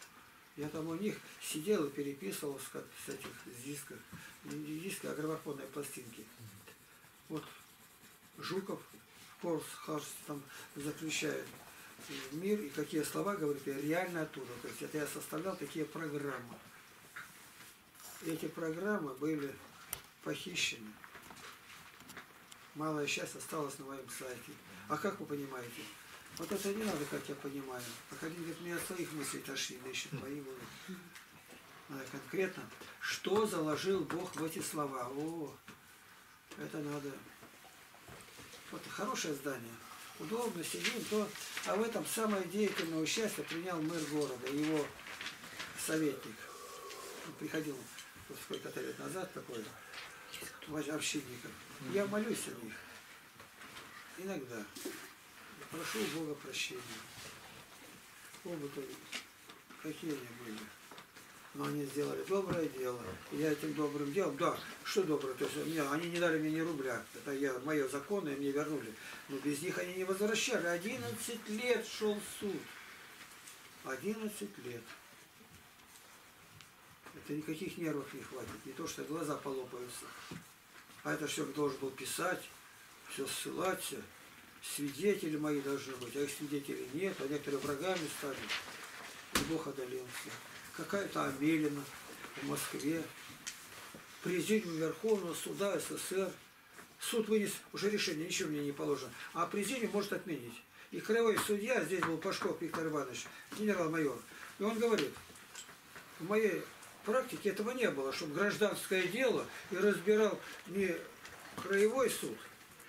Я там у них сидел и переписывал с, с этих дисков. Не диски, а пластинки. Вот Жуков, Корс, Харс там заключает мир и какие слова говорит, я реально оттуда. То есть это я составлял такие программы. Эти программы были похищены. Малая часть осталась на моем сайте. А как вы понимаете? Вот это не надо, как я понимаю. Один говорит, мне от своих мыслей тошнит, да еще твои будут. Надо конкретно, что заложил Бог в эти слова. О, это надо. Вот хорошее здание. Удобно, сидим, то... А в этом самое деятельное участие принял мэр города, его советник. Он приходил вот сколько-то лет назад такой, общинников. Я молюсь о них. Иногда. Прошу у Бога прощения. Оба-то какие они были. Но они сделали доброе дело. Я этим добрым делом, да, что доброе, то есть мне, они не дали мне ни рубля. Это я, мое законное мне вернули. Но без них они не возвращали. 11 лет шел суд. 11 лет. Это никаких нервов не хватит. Не то, что глаза полопаются. А это все должен был писать, все ссылать, все. Свидетели мои должны быть, а их свидетелей нет, а некоторые врагами стали. И Бог одолел всех. Какая-то Амелина в Москве, президиум Верховного суда СССР. Суд вынес уже решение, ничего мне не положено. А президиум может отменить. И краевой судья, здесь был Пашков Виктор Иванович, генерал-майор. И он говорит, в моей практике этого не было, чтобы гражданское дело и разбирал не краевой суд,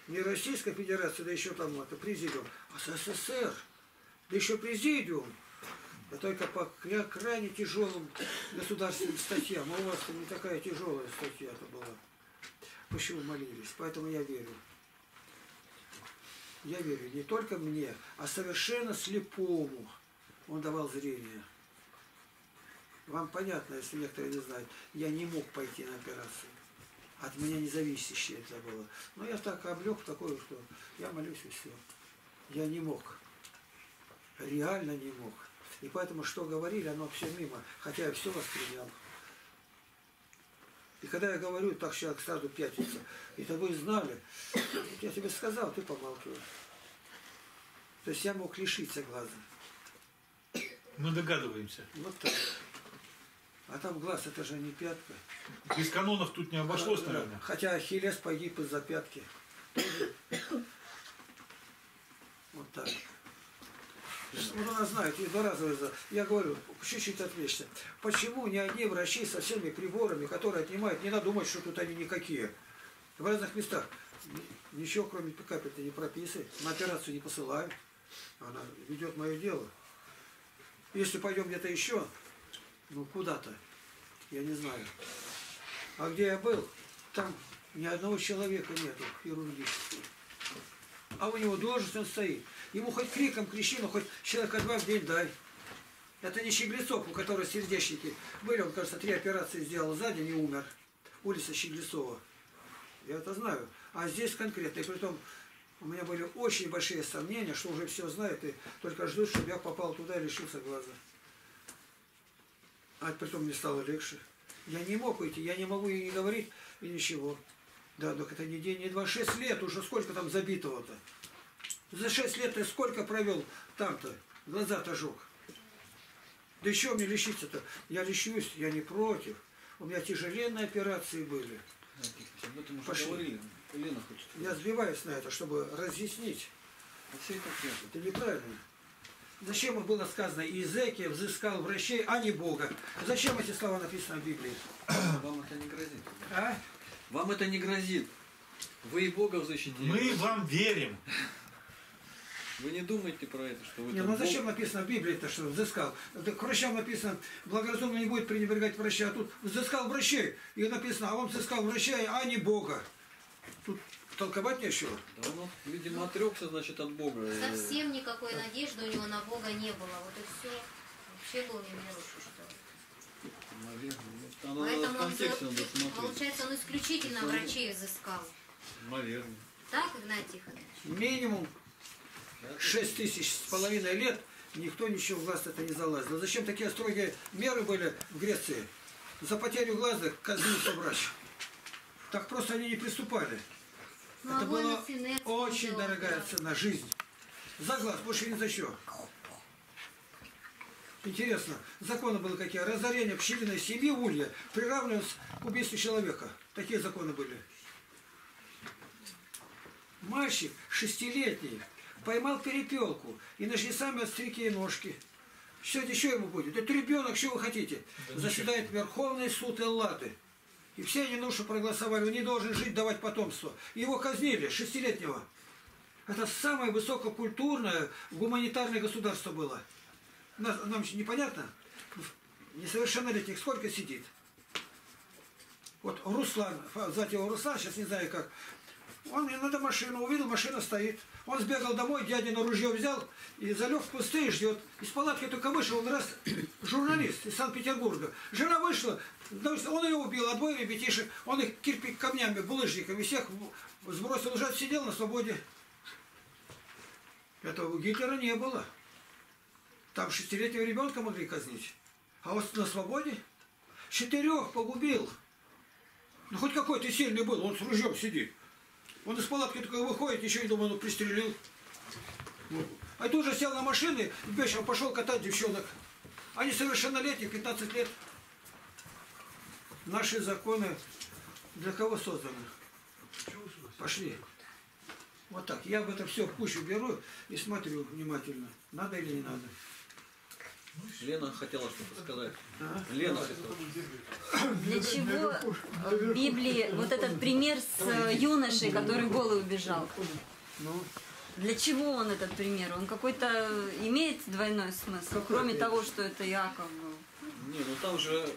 не Российская Федерация, да еще там это президиум, а СССР, да еще президиум. Да только по кра- крайне тяжелым государственным статьям. А у вас не такая тяжелая статья-то была. Почему молились? Поэтому я верю. Я верю не только мне, а совершенно слепому. Он давал зрение. Вам понятно, если некоторые не знают, я не мог пойти на операцию. От меня независящее это было. Но я так облег такое, что я молюсь и все. Я не мог. Реально не мог. И поэтому, что говорили, оно все мимо. Хотя я все воспринял. И когда я говорю, так человек сразу пятится. Это вы знали. Я тебе сказал, ты помалкиваешь. То есть я мог лишиться глаза. Мы догадываемся. Вот так. А там глаз, это же не пятка. Без канонов тут не обошлось, да. наверное. Хотя Ахиллес погиб из-за пятки. Вот так. Вот она знает, и два раза за- Я говорю, чуть-чуть отвлечься. Почему ни одни врачи со всеми приборами, которые отнимают, не надо думать, что тут они никакие. В разных местах ни- ничего, кроме капельки, не прописывает. На операцию не посылают. Она ведет мое дело. Если пойдем где-то еще, ну куда-то, я не знаю. А где я был, там ни одного человека нету хирургического. А у него должность он стоит. Ему хоть криком кричи, но хоть человека два в день дай. Это не Щеглецов, у которого сердечники были, он, кажется, три операции сделал за день и умер. Улица Щеглецова. Я это знаю. А здесь конкретно. И притом у меня были очень большие сомнения, что уже все знают, и только ждут, чтобы я попал туда и лишился глаза. А притом мне стало легче. Я не мог уйти, я не могу и не говорить, и ничего. Да, так это не день, не два, шесть лет уже, сколько там забитого-то. За шесть лет ты сколько провел там-то, глаза-то жег. Да еще мне лечиться-то, я лечусь, я не против. У меня тяжеленные операции были. Уже Пошли. говорили. Лена хочет. Я сбиваюсь на это, чтобы разъяснить. Все это. Это неправильно. Зачем было сказано Иезекия взыскал врачей, а не Бога? Зачем эти слова написаны в Библии? Вам это не грозит. А? Вам это не грозит. Вы и Бога защитили. Мы вам верим. Вы не думайте про это, что вы Не, ну Бог- зачем написано в Библии-то, что взыскал? Это К врачам написано, благоразумно не будет пренебрегать врача, а тут взыскал врачей. И написано, а он взыскал врачей, а не Бога. Толковать нечего. Да он, видимо, отрекся, значит, от Бога. Э, Совсем никакой надежды у него на Бога не было. Вот и все. Вообще был неверующий, что ли. Наверное. В Поэтому он, контексте взял- надо смотреть. получается, он исключительно врачей взыскал. Наверное. Так, Игнатий Тихонович? Минимум шесть тысяч с половиной лет никто ничего в глаз это не залазил. Зачем такие строгие меры были в Греции? За потерю глаза казнился врач. Так просто они не приступали. Ну, Это а была очень видел, дорогая да. цена, жизнь. За глаз, больше ни за что. Интересно, законы были какие? Разорение пчелиной семьи улья приравнивалось к убийству человека. Такие законы были. Мальчик шестилетний поймал перепелку и нашли сами отстрики ей ножки. Что это еще ему будет? Это ребенок, что вы хотите? Заседает Верховный суд Эллады. И все они нушу проголосовали, он не должен жить, давать потомство. Его казнили, шестилетнего. Это самое высококультурное гуманитарное государство было. Нам еще непонятно? Несовершеннолетних сколько сидит? Вот Руслан, звать его Руслан, сейчас не знаю как. Он мне надо машину, увидел, машина стоит. Он сбегал домой, дядя на ружье взял и залег в кусты и ждет. Из палатки только вышел, он раз журналист из Санкт-Петербурга. Жена вышла, он ее убил, а двое ребятишек, он их кирпик камнями, булыжниками всех сбросил, уже сидел на свободе. Этого Гитлера не было. Там шестилетнего ребенка могли казнить. А вот на свободе четырех погубил. Ну хоть какой-то сильный был, он с ружьем сидит. Он из палатки такой выходит, еще и думаю, ну пристрелил. А тут же сел на машины и вечером пошел катать девчонок. Они совершеннолетние, 15 лет. Наши законы для кого созданы? Пошли. Вот так. Я об этом все в кучу беру и смотрю внимательно. Надо или не надо. Лена хотела что-то сказать. А? Лена хотела. Для чего э, в Библии вот этот пример с э, юношей, который голый убежал? Ну, Для чего он этот пример? Он какой-то имеет двойной смысл, Какой кроме того, что это Яков был. Не, ну там же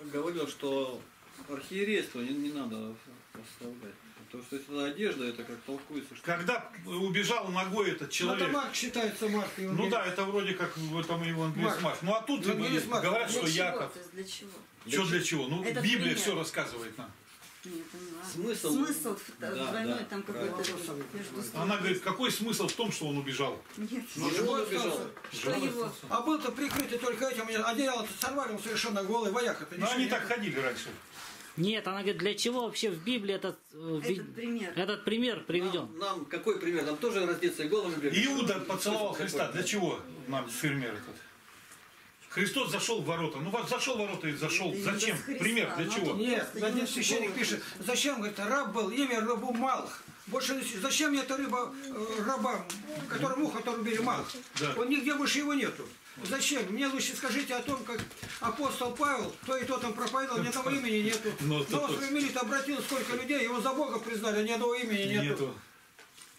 говорил, что архиерейство не, не надо оставлять. Потому что это одежда, это как толкуется, что Когда убежал ногой этот ну, это человек, Марк считается Марк. ну да, это вроде как в этом Евангелии Марк. Марк. Ну а тут Евангелист Марк. говорят, Для что чего? Яков. То есть для чего? Что для чего? Ну, Этот Библия пример. все рассказывает нам. Нет, это. Смысл- Смысл в- Да, двойной да, там какой-то. Она говорит, какой смысл в том, что он убежал? Нет. Ну, живой он убежал? Что его? А был-то прикрытый только этим, одеяло сорвали, он совершенно голый, вояк это Ну они так ходили раньше. Нет, она говорит, для чего вообще в Библии этот, э, Этот пример. этот пример приведен? Нам, нам какой пример? Нам тоже раздеться и голыми бегать? Иуда поцеловал? Христа. Для чего нам пример этот? Христос зашел в ворота. Ну вот зашел в ворота и зашел. И Зачем? Христа. Пример для чего? Нет, один священник пишет, зачем, говорит, раб был, имя рабу Малх. Больше зачем мне эта рыба э, раба, который муха, который убили Малх? Да. Он нигде больше его нету. Зачем? Мне лучше скажите о том, как апостол Павел, то и то там проповедовал, ни одного имени нету. Ну, Но точно. свою милит обратил, сколько людей, его за Бога признали, а ни одного имени нету. Нету.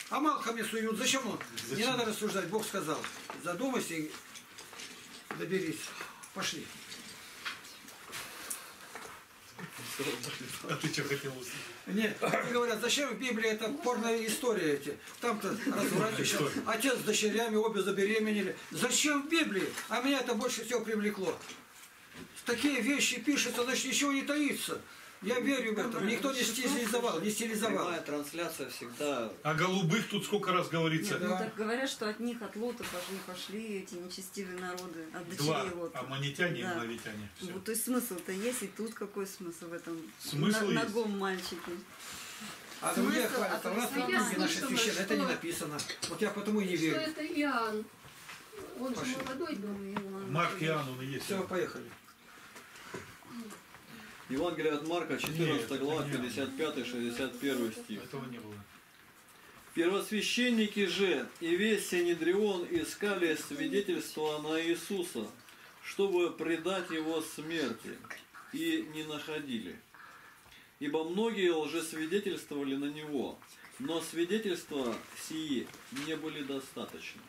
А Малха мне суют. Зачем он? Не надо рассуждать, Бог сказал. Задумайся и доберись. Пошли. А ты что хотел услышать? Нет, они говорят, зачем в Библии это порная история эти? Там-то еще. Отец с дочерями обе забеременели. Зачем в Библии? А меня это больше всего привлекло. Такие вещи пишутся, значит ничего не таится. Я верю в это. Никто не стилизовал, не стилизовал. Прямая трансляция всегда... О голубых тут сколько раз говорится. Ну так говорят, что от них, от Лота пошли, пошли эти нечестивые народы, от Два. дочерей Лота. Аммонитяне и Да. моавитяне. Всё. Вот, то есть смысл-то есть, и тут какой смысл в этом Смысл на- есть. ногом мальчике? А другие хвалят, а у нас а нашей слышала, священной это не что- написано. Вот я потому и не Что верю. это Иоанн? Он же Пошли. молодой был. Ну. Марк и Иоанн, он и есть. Все, поехали. Евангелие от Марка, 14 Нет, глава, это не 55-61 стих. Этого не было. Первосвященники же и весь Синедрион искали свидетельства на Иисуса, чтобы предать его смерти, и не находили. Ибо многие лжесвидетельствовали на него, но свидетельства сии не были достаточны.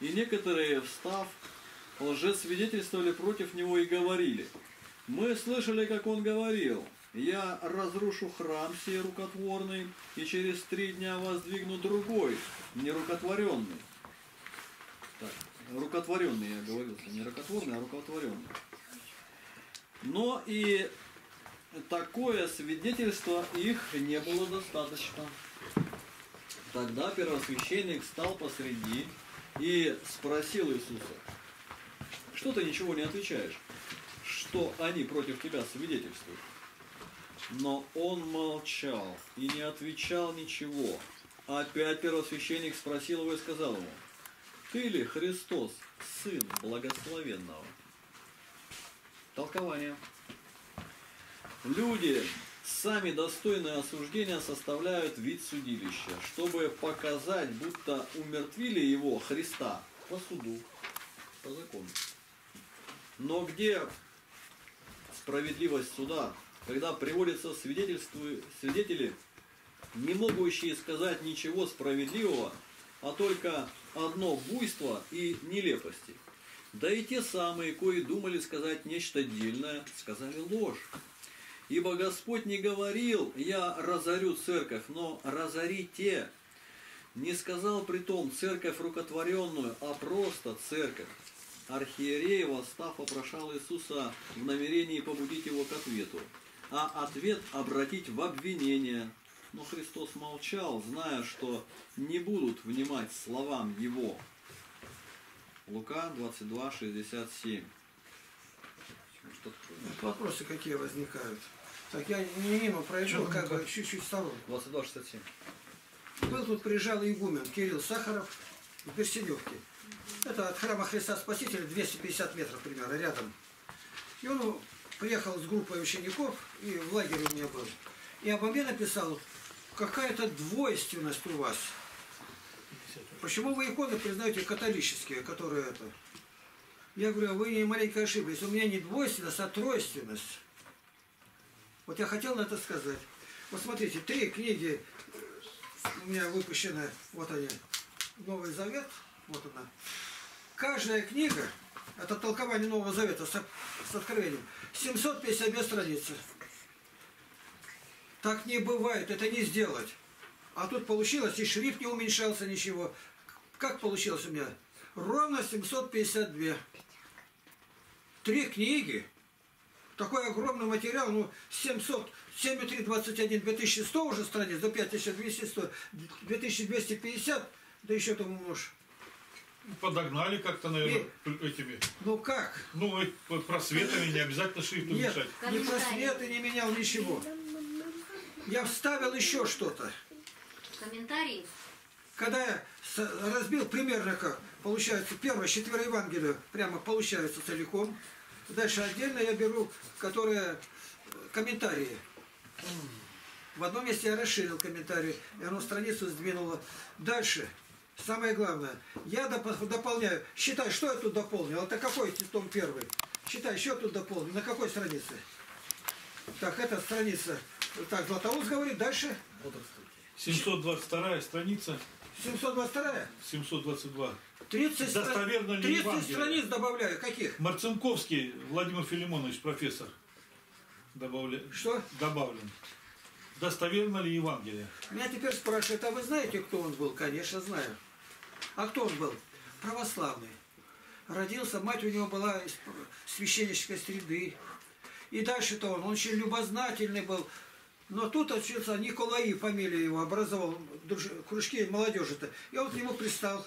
И некоторые, встав, лжесвидетельствовали против него и говорили, «Мы слышали, как он говорил, я разрушу храм сей рукотворный, и через три дня воздвигну другой, нерукотворенный». Так, рукотворенный, я говорил, не рукотворный, а рукотворенный. Но и такое свидетельство их не было достаточно. Тогда первосвященник стал посреди и спросил Иисуса, что ты ничего не отвечаешь, что они против тебя свидетельствуют? Но он молчал и не отвечал ничего. Опять первосвященник спросил его и сказал ему, ты ли Христос, Сын Благословенного? Толкование. Люди, сами достойные осуждения, составляют вид судилища, чтобы показать, будто умертвили его, Христа, по суду, по закону. Но где справедливость суда, когда приводятся свидетели, не могущие сказать ничего справедливого, а только одно буйство и нелепости. Да и те самые, кои думали сказать нечто дельное, сказали ложь. Ибо Господь не говорил, я разорю церковь, но разорите. Не сказал при том церковь рукотворенную, а просто церковь. Архиерей, восстав, опрошал Иисуса в намерении побудить его к ответу, а ответ обратить в обвинение. Но Христос молчал, зная, что не будут внимать словам Его. Лука 22, 67. Вопросы какие возникают? Так я не мимо пройду, как бы чуть-чуть в сторонку. 22, 67. Был тут, приезжал игумен Кирилл Сахаров в Берсеневке. Это от храма Христа Спасителя 250 метров примерно, рядом. И он приехал с группой учеников, и в лагере у меня был. И обо мне написал, какая-то двойственность у вас. Почему вы иконы признаете католические, которые это? Я говорю, «А вы не маленько ошиблись. У меня не двойственность, а тройственность. Вот я хотел на это сказать. Вот смотрите, три книги у меня выпущены, вот они, Новый Завет, вот она. Каждая книга, это толкование Нового Завета с, с откровением, 752 страницы. Так не бывает, это не сделать. А тут получилось, и шрифт не уменьшался, ничего. Как получилось у меня? Ровно 752. Три книги. Такой огромный материал, ну, 700, 7 3, 21, 2100 уже страниц, до 5200, 2250, да еще там умножь. Подогнали как-то, наверное, и, этими. Ну как? Ну, просветами не обязательно шрифт Нет, уменьшать. Нет, ни просветы не менял ничего. Я вставил еще что-то. Комментарии? Когда я разбил примерно как, получается, первое четверо Евангелия прямо получается целиком. Дальше отдельно я беру, которые комментарии. В одном месте я расширил комментарий, и оно страницу сдвинуло. Дальше, самое главное, я дополняю. Считай, что я тут дополнил. Это какой том первый? Считай, что тут дополнил. На какой странице? Так, эта страница. Так, Златоуст говорит, дальше. 722 страница. 722? 722. 30, Достоверно ли 30 Евангелие? страниц добавляю. Каких? Марцинковский Владимир Филимонович, профессор. Добавля... Что? Добавлен. Достоверно ли Евангелие? Меня теперь спрашивают, а вы знаете, кто он был? Конечно, знаю. А кто он был? Православный. Родился, мать у него была из священнической среды. И дальше-то он, он очень любознательный был. Но тут учился Николаи, фамилия его, образовал кружки молодежи-то. И он к нему пристал.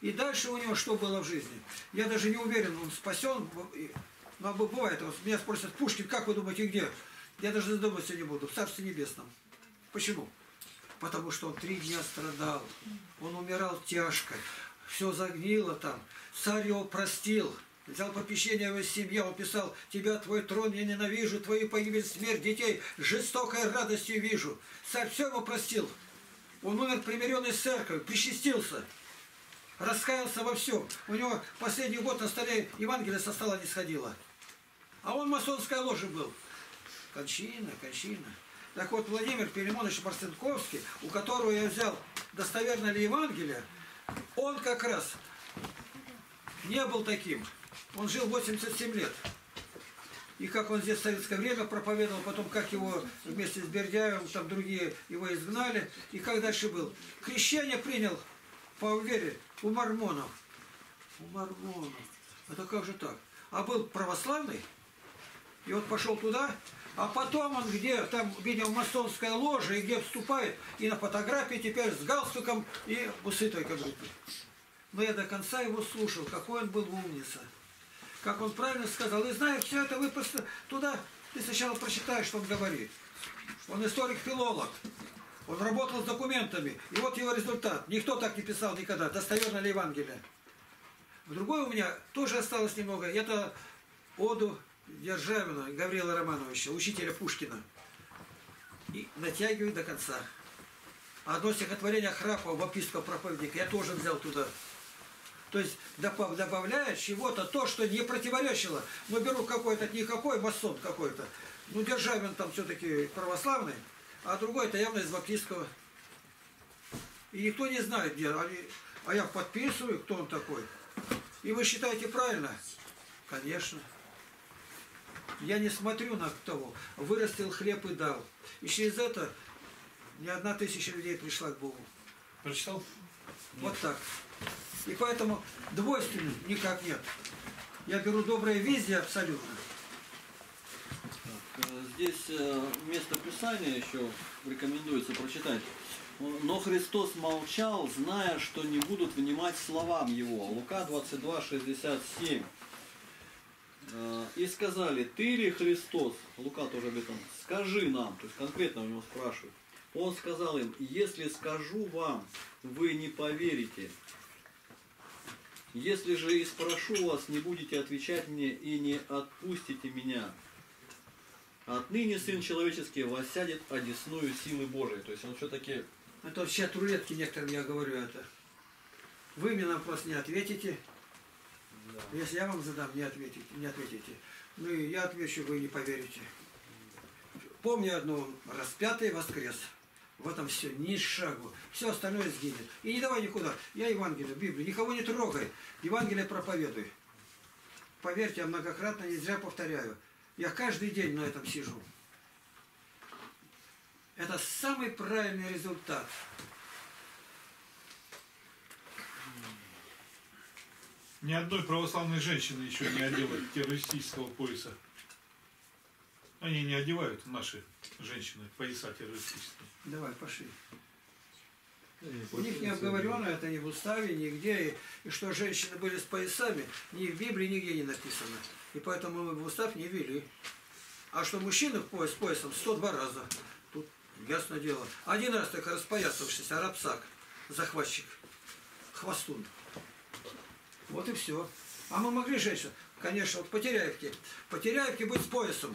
И дальше у него что было в жизни? Я даже не уверен, он спасен. Но бывает, вот меня спросят, Пушкин, как вы думаете, где? Я даже задумываться не буду, в Царстве Небесном. Почему? Потому что он три дня страдал. Он умирал тяжко. Все загнило там. Царь его простил. Взял попечение его семье, он писал, «Тебя, твой трон, я ненавижу, твою погибель, смерть детей, жестокой радостью вижу». Царь все ему простил. Он умер примиренный с церковью, причастился, раскаялся во всем. У него последний год на столе Евангелие со стола не сходило. А он масонская ложа был. Кончина, кончина. Так вот, Владимир Перемонович Марцинковский, у которого я взял достоверно ли Евангелие, он как раз не был таким. Он жил 87 лет. И как он здесь в советское время проповедовал, потом как его вместе с Бердяевым, там другие его изгнали. И как дальше был? Крещение принял по вере у мормонов. У мормонов. Это как же так? А был православный, и вот пошел туда, а потом он где, там, видел масонская ложа, и где вступает, и на фотографии теперь с галстуком, и усы только группы. Но я до конца его слушал, какой он был умница. Как он правильно сказал. И знаешь, все это вы просто туда, ты сначала прочитаешь, что он говорит. Он историк-филолог. Он работал с документами. И вот его результат. Никто так не писал никогда. Достоверно ли Евангелие? Другой у меня тоже осталось немного. Это оду Державина Гаврила Романовича, учителя Пушкина. И натягиваю до конца. Одно стихотворение Храпова, баптистского проповедника, я тоже взял туда. То есть добавляя чего-то, то, что не противоречило. Но беру какой-то, никакой масон какой-то. Ну, Державин там все-таки православный, а другой это явно из баптистского. И никто не знает, где. Они, а я подписываю, кто он такой. И вы считаете правильно? Конечно. Я не смотрю на того. Вырастил хлеб и дал. И через это ни одна тысяча людей пришла к Богу. Прочитал? Вот так. И поэтому двойственных никак нет. Я беру доброе везде абсолютно. Так, э, Здесь э, место Писания еще рекомендуется прочитать. Но Христос молчал, зная, что не будут внимать словам Его. Лука 22, 67. Э, И сказали, ты ли Христос? Лука тоже об этом. Скажи нам. То есть конкретно у него спрашивают. Он сказал им, если скажу вам, вы не поверите. Если же и спрошу вас, не будете отвечать мне и не отпустите меня. Отныне Сын Человеческий воссядет одесную силы Божией. То есть он все-таки Это вообще от рулетки некоторым я говорю это. Вы мне на вопрос не ответите. Если я вам задам, не ответите. Не ответите. Ну и я отвечу, вы не поверите. Помню одно, распятый воскрес. В этом все, ни шагу. Все остальное сгинет. И не давай никуда. Я Евангелие, Библию. Никого не трогай. Евангелие проповедуй. Поверьте, я многократно не зря повторяю. Я каждый день на этом сижу. Это самый правильный результат. Ни одной православной женщины еще не одела террористического пояса. Они не одевают, наши женщины, пояса террористические. Давай, пошли. У них не обговорено, это ни в уставе, нигде. И, и что женщины были с поясами, ни в Библии нигде не написано. И поэтому мы в устав не вели. А что мужчины в пояс с поясом 102 раза. Тут ясно дело. Один раз только распоясавшийся, арабсак, захватчик, хвостун. Вот и все. А мы могли женщин, конечно, вот Потеряевки. Потеряевки быть с поясом.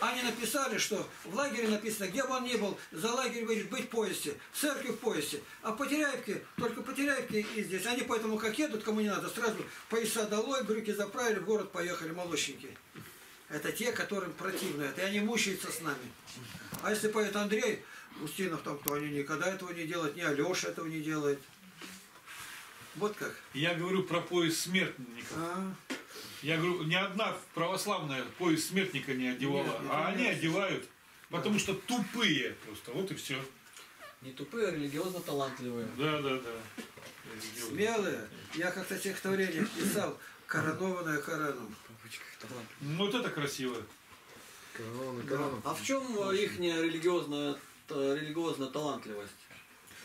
Они написали, что в лагере написано, где бы он ни был, за лагерь говорит, быть в поясе, в церкви в поясе. А Потеряевки, только Потеряевки и здесь. Они поэтому как едут, кому не надо, сразу пояса долой, брюки заправили, в город поехали, молодчики. Это те, которым противно это, и они мучаются с нами. А если поет Андрей Устинов, там, то они никогда этого не делают, ни Алеша этого не делает. Вот как. Я говорю про пояс смертников. А, Я говорю, ни одна православная пояс смертника не одевала, Нет, а они ясно. одевают, потому что тупые просто. Вот и все. не тупые, а религиозно талантливые. Да, да, да. Религиозно. смелые. Я как-то стихотворение писал, коронованная короном. Ну вот это красиво. Корону, корону. А в чем их религиозная, та- религиозная талантливость?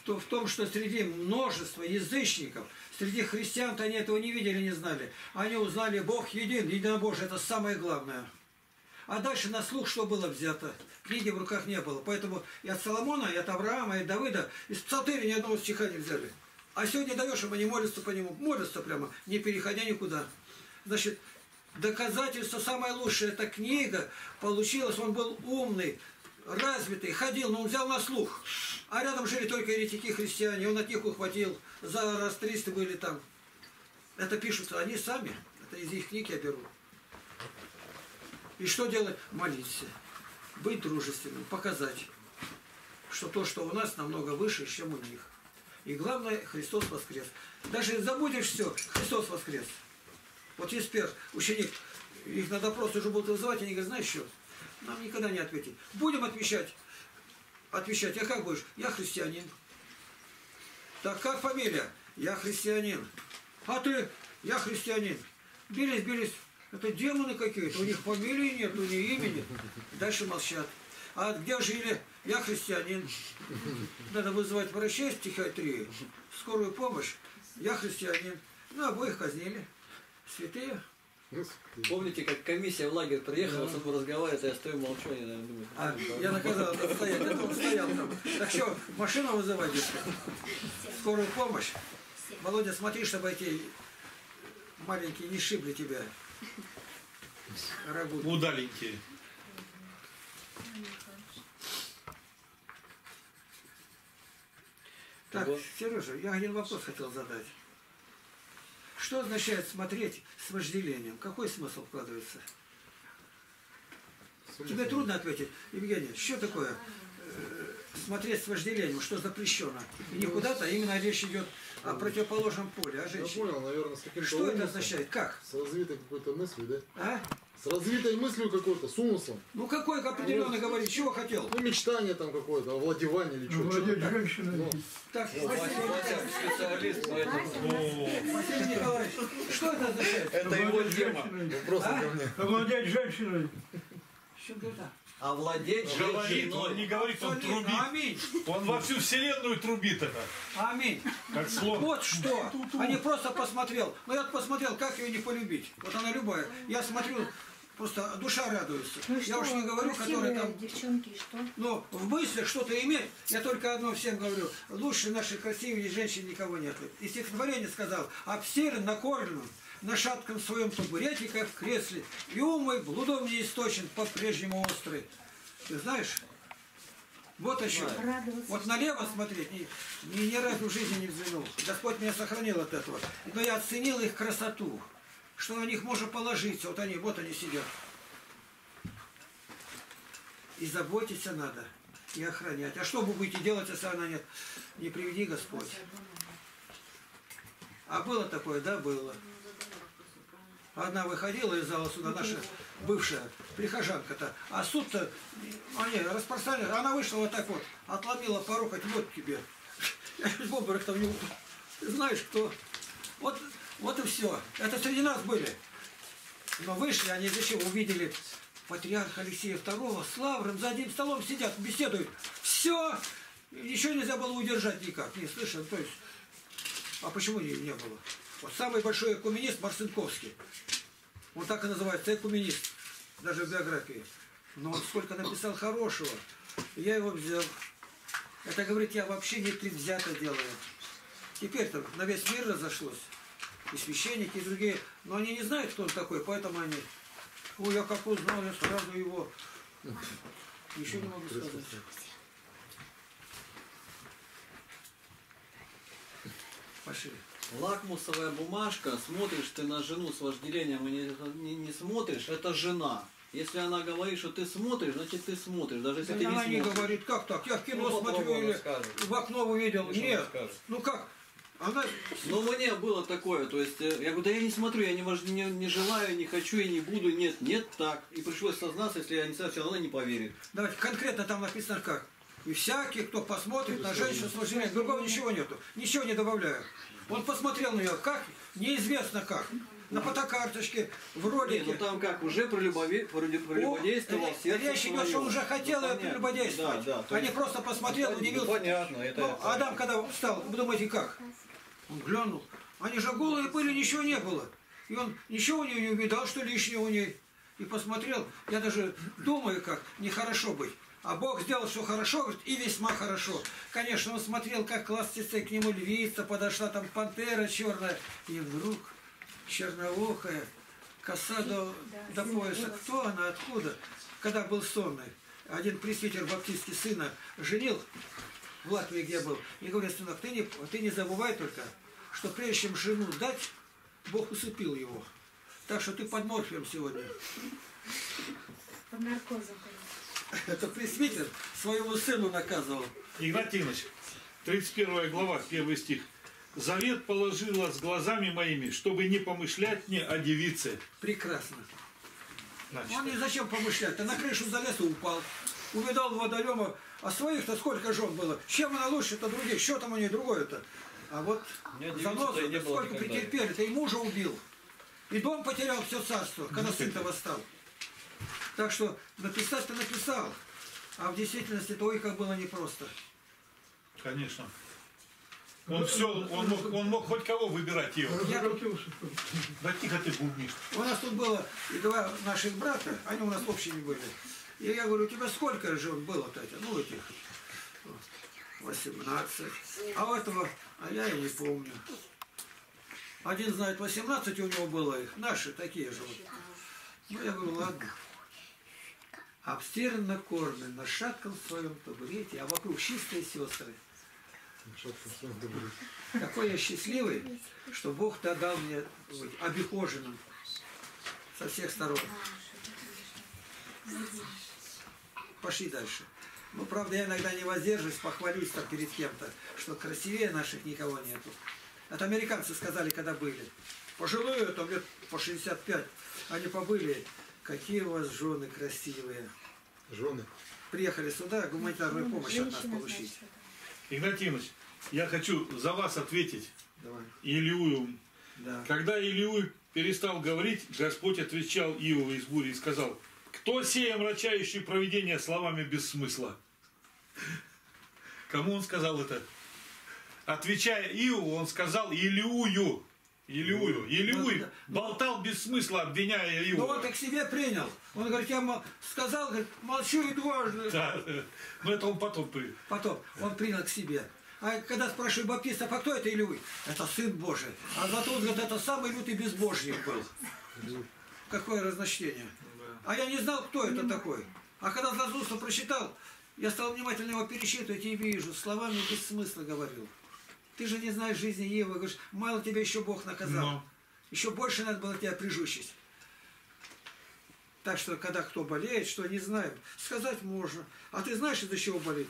То в том, что среди множества язычников, среди христиан-то они этого не видели, не знали. Они узнали, Бог един, единобожие, это самое главное. А дальше на слух что было взято? Книги в руках не было. Поэтому и от Соломона, и от Авраама, и от Давыда из псалтыри ни одного стиха не взяли. А сегодня даешь им, они молятся по нему. Молятся прямо, не переходя никуда. Значит, доказательство самое лучшее, эта книга получилась, он был умный, развитый, ходил, но он взял на слух. А рядом жили только еретики христиане, он от них ухватил. За 300 были там. Это пишут они сами, это из их книг я беру. И что делать? Молиться. Быть дружественным, показать, что то, что у нас, намного выше, чем у них. И главное, Христос воскрес. Даже забудешь все, Христос воскрес. Вот есть пер, ученик, их на допрос уже будут вызывать, они говорят, знаешь что, нам никогда не ответить. Будем отвечать. Отвечать, а как будешь? Я христианин. Так как фамилия? Я христианин. А ты? Я христианин. Бились, бились. Это демоны какие-то. У них фамилии нет, у них имени. Дальше молчат. А где жили? Я христианин. Надо вызывать врачей с психиатрии, скорую помощь. Я христианин. Ну, обоих казнили. Святые. Помните, как комиссия в лагерь приехала, со мной разговаривает, а я стою молчу, они, наверное, думают, А, я наказал это стоять, это он стоял там. Так что, машину вызывать? Скорую помощь? Володя, смотри, чтобы эти маленькие не шибли тебя. Рагу. Удаленькие. Так. Сережа, я один вопрос хотел задать. Что означает смотреть с вожделением? Какой смысл вкладывается? Тебе трудно ответить. Евгений, что такое э, смотреть с вожделением? Что запрещено? И не куда-то, а именно речь идет о противоположном поле, о Я женщине. понял, наверное, с каким-то Что это означает? Как? С развитой какой-то мыслью, да? А? С развитой мыслью какой-то, с умыслом. Ну какой определенно говорить? Чего хотел? Ну, мечтание там какое-то, овладевание или что. Владеть женщиной. Ну, Так, «Ну, специалист, поэтому Василий Николаевич, что это означает? это его тема. вопрос А? ко мне. Овладеть женщиной. Что это? Овладеть Говорит, он не женщиной. говорит, он трубит. Аминь. Он во всю вселенную трубит это, Аминь. как слон. Вот что. А не просто посмотрел. Ну я посмотрел, как ее не полюбить. Вот она любая. Я смотрю, просто душа радуется. Ну я уж не говорю, которые там... девчонки, что? Но в мыслях что-то иметь, я только одно всем говорю. Лучше нашей красивой женщин никого нет. И стихотворение сказал, обсерен, накормлен, на шатком своем табурете, как в кресле, и ум мой блудом не источен, по-прежнему острый. Ты знаешь? Вот чем. Радоваться. Вот налево смотреть ни, ни, ни разу в жизни не взглянул. Господь меня сохранил от этого. Но я оценил их красоту, что на них можно положиться. Вот они, вот они сидят. И заботиться надо, и охранять. А что вы будете делать, если она нет? Не приведи Господь. А было такое? Да, было. Одна выходила из зала суда, наша бывшая прихожанка-то, а суд-то, они распространяли, она вышла вот так вот, отломила хоть вот тебе. Я в обморок там не знаешь, кто? Вот, вот и все. Это среди нас были. Но вышли, они зачем увидели патриарха Алексея II с Лавром за одним столом сидят, беседуют. Все! Ничего нельзя было удержать никак. Не слышал, то есть... А почему не, не было? Вот самый большой экуменист Марсенковский. Он так и называется, экуменист. Даже в биографии. Но он сколько написал хорошего. Я его взял. Это говорит, я вообще не предвзято делаю. Теперь-то на весь мир разошлось. И священники, и другие. Но они не знают, кто он такой, поэтому они... Ой, я как узнал, я сразу его... Ничего не могу сказать. Пошли. Лакмусовая бумажка, смотришь ты на жену с вожделением и не, не, не смотришь, это жена. Если она говорит, что ты смотришь, значит ты смотришь, даже если ты Она не не смотришь. говорит, как так? Я в кино Ну, смотрю или в окно увидел. Нет. Ну как? Она... Ну, мне было такое, то есть, э, я говорю, да я не смотрю, я не, не, не желаю, не хочу и не буду, нет, нет, так. И пришлось сознаться, если я не знаю, она не поверит. Давайте конкретно там написано как. И всякий, кто посмотрит на женщину с вожделением, другого ничего нету. Ничего не добавляю. Он посмотрел на нее, как? Неизвестно как. На фотокарточке, в Не, ролике. ну там как, уже прелюбове- прелю- прелюбодействовал, О, сердце Речь идет, что уже хотел Ну, ее прелюбодействовать. Да, да, а не просто посмотрел, Ну, удивился. понятно, это Ну, я Адам, когда встал, вы думаете, как? Он глянул. Они же голые были, ничего не было. И он ничего у нее не увидал, что лишнего у ней. И посмотрел, я даже думаю, как нехорошо быть. А Бог сделал, что хорошо, говорит, и весьма хорошо. Конечно, он смотрел, как классится к нему львица, подошла там пантера черная. И вдруг черноухая, коса до, до пояса. Кто она, откуда? Когда был сонный. один пресвитер баптистский сына женил в Латвии, где был, и говорит, сынок, ты не, ты не забывай только, что прежде чем жену дать, Бог усыпил его. Так что ты под морфием сегодня. Под наркозом. Это пресвитер своему сыну наказывал. Игнатий Иванович, 31 глава, 1 стих. Завет положила с глазами моими, чтобы не помышлять мне о девице. Прекрасно. Значит, Он не зачем помышлять, ты на крышу залез и упал. Увидал водоема, а своих-то сколько жен было. Чем она лучше-то других? Что там у нее другое-то? А вот и не было сколько никогда. претерпели, ты и мужа убил. И дом потерял все царство, когда сын-то восстал. Так что написать-то написал. А в действительности то и как было непросто. конечно. Он все, он мог, он мог хоть кого выбирать его. Я тут- Да тихо ты бубнишь. У нас тут было и два наших брата, они у нас общими были. И я говорю, у тебя сколько жен было-то этих? Ну, этих 18. А у этого, а я и не помню. Один знает 18 у него было их, наши такие же вот. Ну, я говорю, ладно. Обстиран накормлен, на шатком своем табурете, а вокруг чистые сестры. Какой я счастливый, что Бог-то дал мне быть обихоженным со всех сторон. Пошли дальше. Ну, правда, я иногда не воздерживаюсь, похвалюсь там перед кем-то, что красивее наших никого нету. Это американцы сказали, когда были. Пожилые, там лет по 65, они побыли. Какие у вас жены красивые. Жены. Приехали сюда гуманитарную помощь от нас получить. Игнатий Иванович, я хочу за вас ответить Давай. Илью. Да. Когда Илью перестал говорить, Господь отвечал Иову из бури и сказал, кто сея омрачающий провидение словами без смысла? Кому он сказал это? Отвечая Иову, он сказал Илью. Илью, Илью, болтал без смысла, обвиняя Ну Иова. он и к себе принял. Он говорит, я сказал, говорит, молчу и дважды. Да, но это он потом при- Потом он принял к себе. А когда спрашиваю баптистов, а кто это Илюй? Это Сын Божий. А зато он говорит, это самый лютый безбожник был. Какое разночтение. А я не знал, кто это такой. А когда Зазуста прочитал, я стал внимательно его пересчитывать и вижу, словами без смысла говорил. Ты же не знаешь жизни Евы, говоришь, мало тебя еще Бог наказал. Но. Еще больше надо было тебя прижучить. Так что, когда кто болеет, что не знаем, сказать можно. А ты знаешь, из-за чего болит?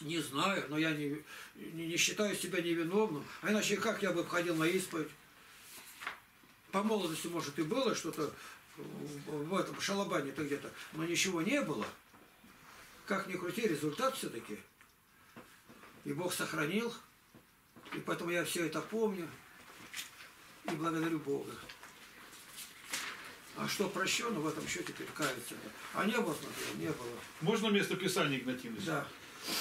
Не знаю, но я не, не, не считаю себя невиновным. А иначе как я бы ходил на исповедь? По молодости, может, и было что-то в этом шалобане-то где-то, но ничего не было. Как ни крути, результат все-таки. И Бог сохранил. И поэтому я все это помню. И благодарю Бога. А что прощено, в этом еще теперь кается. А не было, смотрел, не было. Можно место Писания, Игнатий Иванович? Да.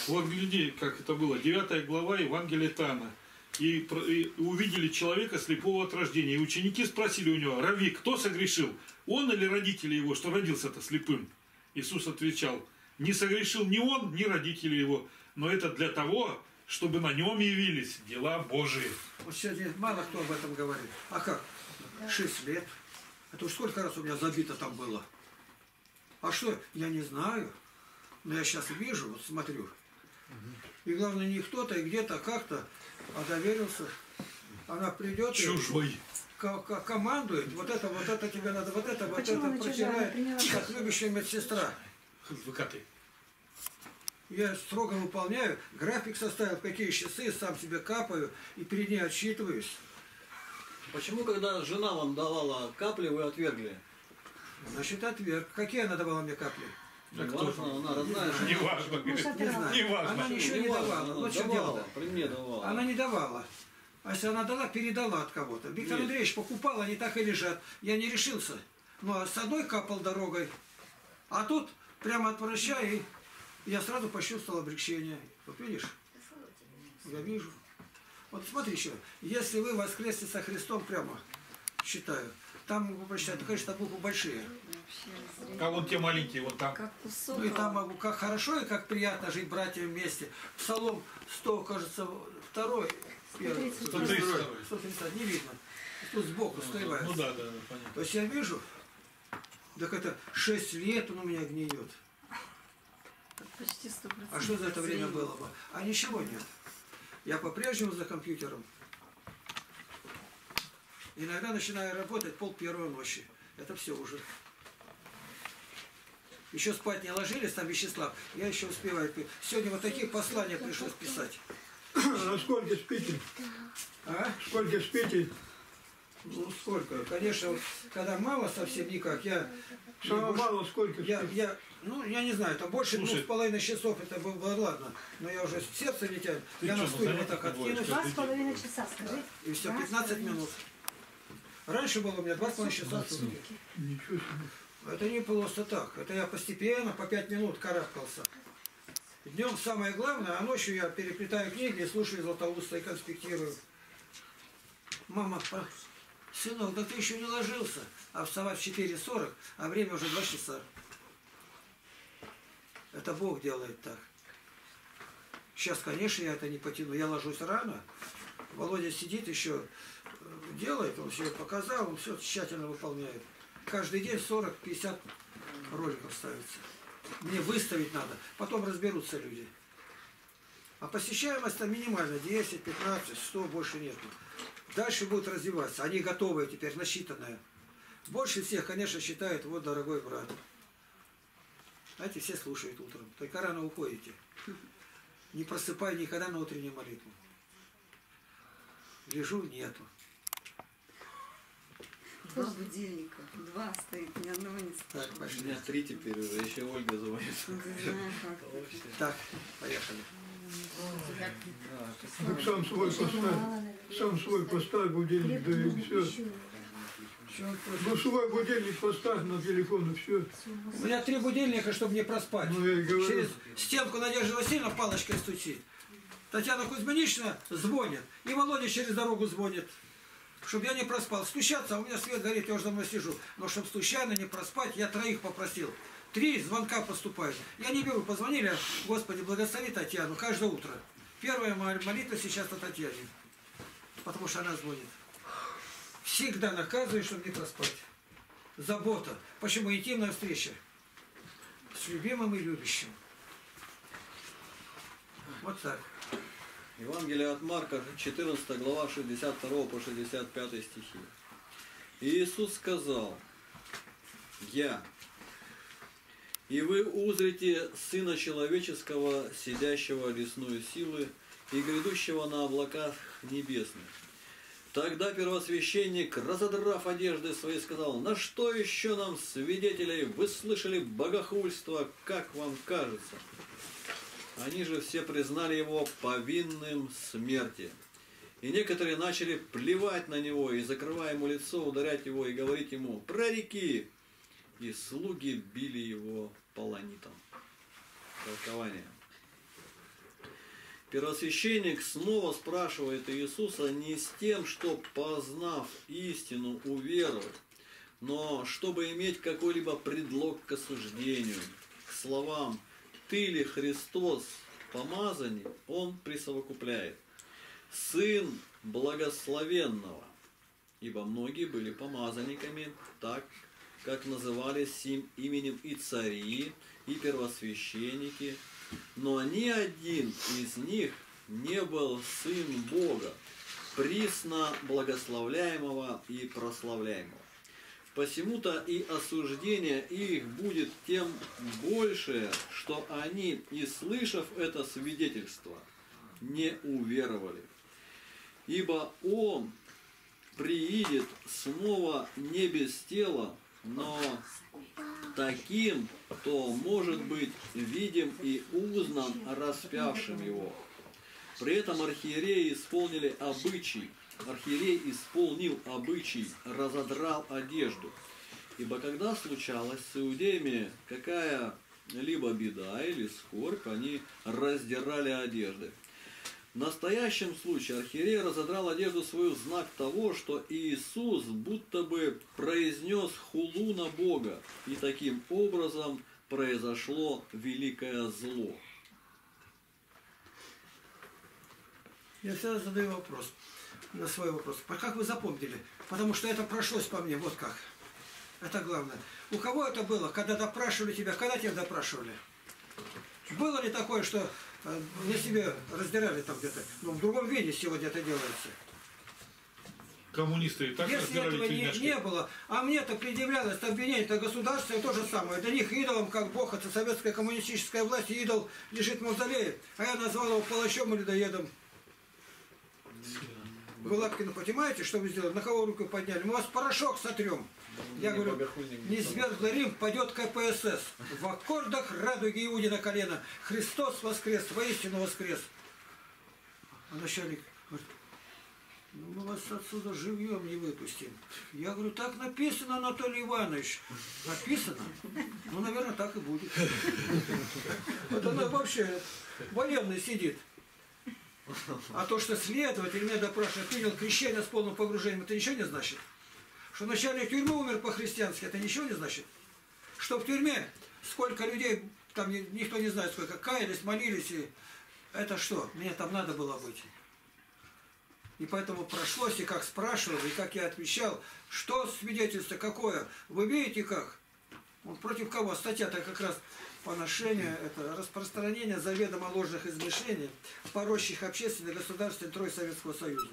Вот гляди, как это было. Девятая глава Евангелия Тана. И, и увидели человека слепого от рождения. И ученики спросили у него, Рави, кто согрешил? Он или родители его, что родился-то слепым? Иисус отвечал, не согрешил ни он, ни родители его, но это для того, чтобы на нем явились дела Божии. Вот сегодня мало кто об этом говорит. А как? Шесть лет. Это уж сколько раз у меня забито там было. А что? Я не знаю. Но я сейчас вижу, вот смотрю. И главное, не кто-то, и где-то, как-то, а доверился. Она придет и Чужой. ко- командует. Вот это, вот это тебе надо, вот это, вот Почему это протирает. Как любящая медсестра. Выкаты. Я строго выполняю, график составил, какие часы, сам себе капаю и перед ней отчитываюсь. Почему, когда жена вам давала капли, вы отвергли? Значит, отверг. Какие она давала мне капли? Да Не кто важно, она родная. Не знаю. Неважно. Она ничего не важно, давала. она Вот при мне давала. Она не давала. А если она дала, передала от кого-то. Виктор. Андреевич покупал, они так и лежат. Я не решился. Ну, а с одной капал дорогой. А тут прямо от врача, и я сразу почувствовал облегчение. Вот видишь? Я вижу. Вот смотри еще. Если вы воскресли со Христом прямо, считаю, там могу прочитать, конечно, буквы большие. А вон те маленькие, вот там. Как кусок. Ну и там могу, как хорошо и как приятно жить братьям вместе. Псалом 100, кажется, второй. первый. 132. 130, не видно. Тут сбоку скрывается. Ну да, да, да, понятно. То есть я вижу, так это 6 лет он у меня гниет. Почти сто процентов. А что за это время было бы? А ничего нет. Я по-прежнему за компьютером. Иногда начинаю работать пол первой ночи. Это все уже. Еще спать не ложились, там Вячеслав. Я еще успеваю. Сегодня вот такие послания пришлось писать. А сколько спите? А? Сколько спите? Ну сколько? Конечно, вот когда мало совсем никак, я... Самое больше- мало сколько Я, я, ну, я не знаю, это больше двух с половиной часов, это было, было ладно. Но я уже сердце летят. Ты Я что, на стуле вот так откинусь. Два с половиной часа, скажи. И все, Два с 15 половиной минут. Раньше было у меня 2,5 часа в сутки. Ничего себе. Это не просто так. Это я постепенно по 5 минут карабкался. Днем самое главное, а ночью я переплетаю книги слушаю Златоуста и конспектирую. Мама, а, сынок, да ты еще не ложился. А вставать в 4.40, а время уже 2 часа. Это Бог делает так. Сейчас, конечно, я это не потяну. Я ложусь рано. Володя сидит еще, э, делает, он все показал, он все тщательно выполняет. Каждый день 40-50 роликов ставится. Мне выставить надо, потом разберутся люди. А посещаемость там минимальная, 10, 15, 100, больше нету. Дальше будут развиваться. Они готовые теперь, насчитанные. Больше всех, конечно, считают, вот, дорогой брат. Знаете, все слушают утром. Только рано уходите. Не просыпай никогда на утреннюю молитву. Лежу, нету. Два будильника. Два стоит, ни одного не Так, слышу. У пошли. меня три теперь уже, еще Ольга звонит. Ну. Так, поехали. Так сам свой поставь. Сам свой поставь будильник, да и все. Ну свой будильник поставь на телефон и все. У меня три будильника, чтобы не проспать. Ну я и говорю. Через стенку Надежда Васильевна палочкой стучит. Татьяна Кузьминична звонит. И Володя через дорогу звонит. Чтобы я не проспал. Стучаться, а у меня свет горит, я уже давно сижу. Но чтобы случайно не проспать, я троих попросил. Три звонка поступают. Я не беру, позвонили, Господи, благослови Татьяну каждое утро. Первая мол- молитва сейчас о Татьяне. Потому что она звонит. Всегда наказываю, чтобы не проспать. Забота. Почему интимная встреча? С любимым и любящим. Вот так. Евангелие от Марка, 14 глава, 62 по 65 стихи. Иисус сказал, «Я, и вы узрите Сына Человеческого, сидящего лесной силы и грядущего на облаках небесных». Тогда первосвященник, разодрав одежды свои, сказал, «На что еще нам, свидетелей, вы слышали богохульство, как вам кажется?» Они же все признали его повинным смерти. И некоторые начали плевать на него и, закрывая ему лицо, ударять его и говорить ему «Прореки!» И слуги били его полонитом. Толкование. Первосвященник снова спрашивает Иисуса не с тем, что, познав истину, уверовать, но чтобы иметь какой-либо предлог к осуждению, к словам «Ты ли Христос, помазанник?» Он присовокупляет «Сын благословенного». Ибо многие были помазанниками, так как назывались сим именем и цари, и первосвященники, но ни один из них не был сын Бога, присно благословляемого и прославляемого. Посему-то и осуждение их будет тем больше, что они, и слышав это свидетельство, не уверовали. Ибо он приидет снова не без тела, но таким, кто может быть видим и узнан распявшим его. При этом архиереи исполнили обычай, архиерей исполнил обычай, разодрал одежду. Ибо когда случалась с иудеями какая-либо беда или скорбь, они раздирали одежды. В настоящем случае архиерей разодрал одежду свою в знак того, что Иисус будто бы произнес хулу на Бога, и таким образом произошло великое зло. Я всегда задаю вопрос, на свой вопрос. Как вы запомнили? Потому что это прошлось по мне, вот как. Это главное. У кого это было, когда допрашивали тебя? Когда тебя допрашивали? Было ли такое, что э, на себе раздирали там где-то? Ну, в другом виде сегодня это делается. Коммунисты и так Если этого не, тельняшки. не было, а мне-то предъявлялось обвинение, это государство то же самое. Для них идолом, как бог, это советская коммунистическая власть, и идол лежит в мавзолее. А я назвал его палачом и людоедом. Вы Лапкина понимаете, что вы сделали? На кого руку подняли? Мы вас порошок сотрем. Я говорю, не сверху Рим падет КПСС. В аккордах радуги Иуди на колено. Христос воскрес, воистину воскрес. А начальник говорит, ну мы вас отсюда живьем не выпустим. Я говорю, так написано, Анатолий Иванович. Написано? Ну, наверное, так и будет. Вот она вообще военный сидит. А то, что следователь меня допрашивает, принял крещение с полным погружением, это ничего не значит? Что начальник тюрьмы умер по-христиански, это ничего не значит? Что в тюрьме сколько людей, там ни- никто не знает сколько, каялись, молились, и это что? Мне там надо было быть. И поэтому прошлось, и как спрашивал, и как я отвечал, что свидетельство какое? Вы видите как? Вот против кого? Статья-то как раз поношение, это распространение заведомо ложных измышлений, порочащих общественных государственных трой Советского Союза.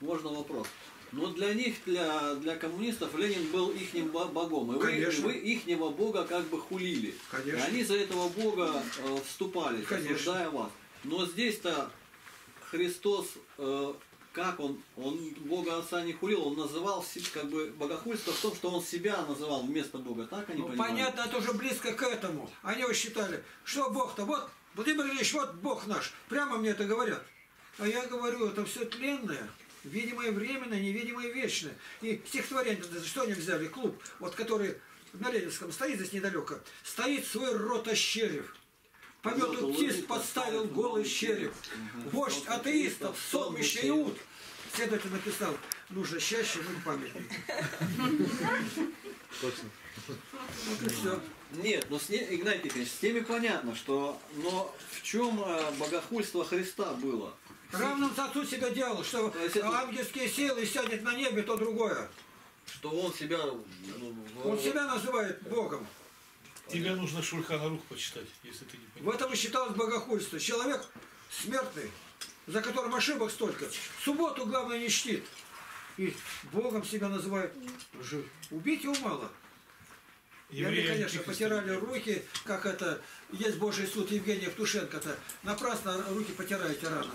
Можно вопрос. Но для них, для, для коммунистов, Ленин был ихним бо- богом. И вы, Конечно. вы ихнего бога как бы хулили. Конечно. И они за этого бога э, вступали, осуждая вас. Но здесь-то Христос, э, как он, он Бога Отца не хулил, он называл как бы богохульство в том, что он себя называл вместо Бога. Так они Ну, понимают? понятно, это уже близко к этому. Они вот считали, что Бог-то, вот, Владимир Ильич, вот Бог наш. Прямо мне это говорят. А я говорю, это все тленное, видимое временное, невидимое вечное. И стихотворение, что они взяли, клуб, вот который на Ленинском стоит здесь недалеко, стоит свой рот ощерив. Помету тист подставил голый череп. Вождь атеистов, сонмище Иуд. Следователь написал, нужно чаще мыть памятник. Точно. Вот и все. Нет, но с не- Игнатий Тихонович, с теми понятно, что... Но в чем э, богохульство Христа было? Равным отцу себя делал, что это- ангельские силы сядет на небе, то другое. Что он себя... ну, Он себя называет Богом. Тебе нужно Шульхана Рух почитать, если ты не В понимаешь. этом и считалось богохульство. Человек смертный, за которым ошибок столько. Субботу, главное, не чтит. И Богом себя называет. Же Убить его мало. И они, Евреи конечно, потирали руки, как это, есть Божий суд Евгения Евтушенко-то. Напрасно руки потираете рано.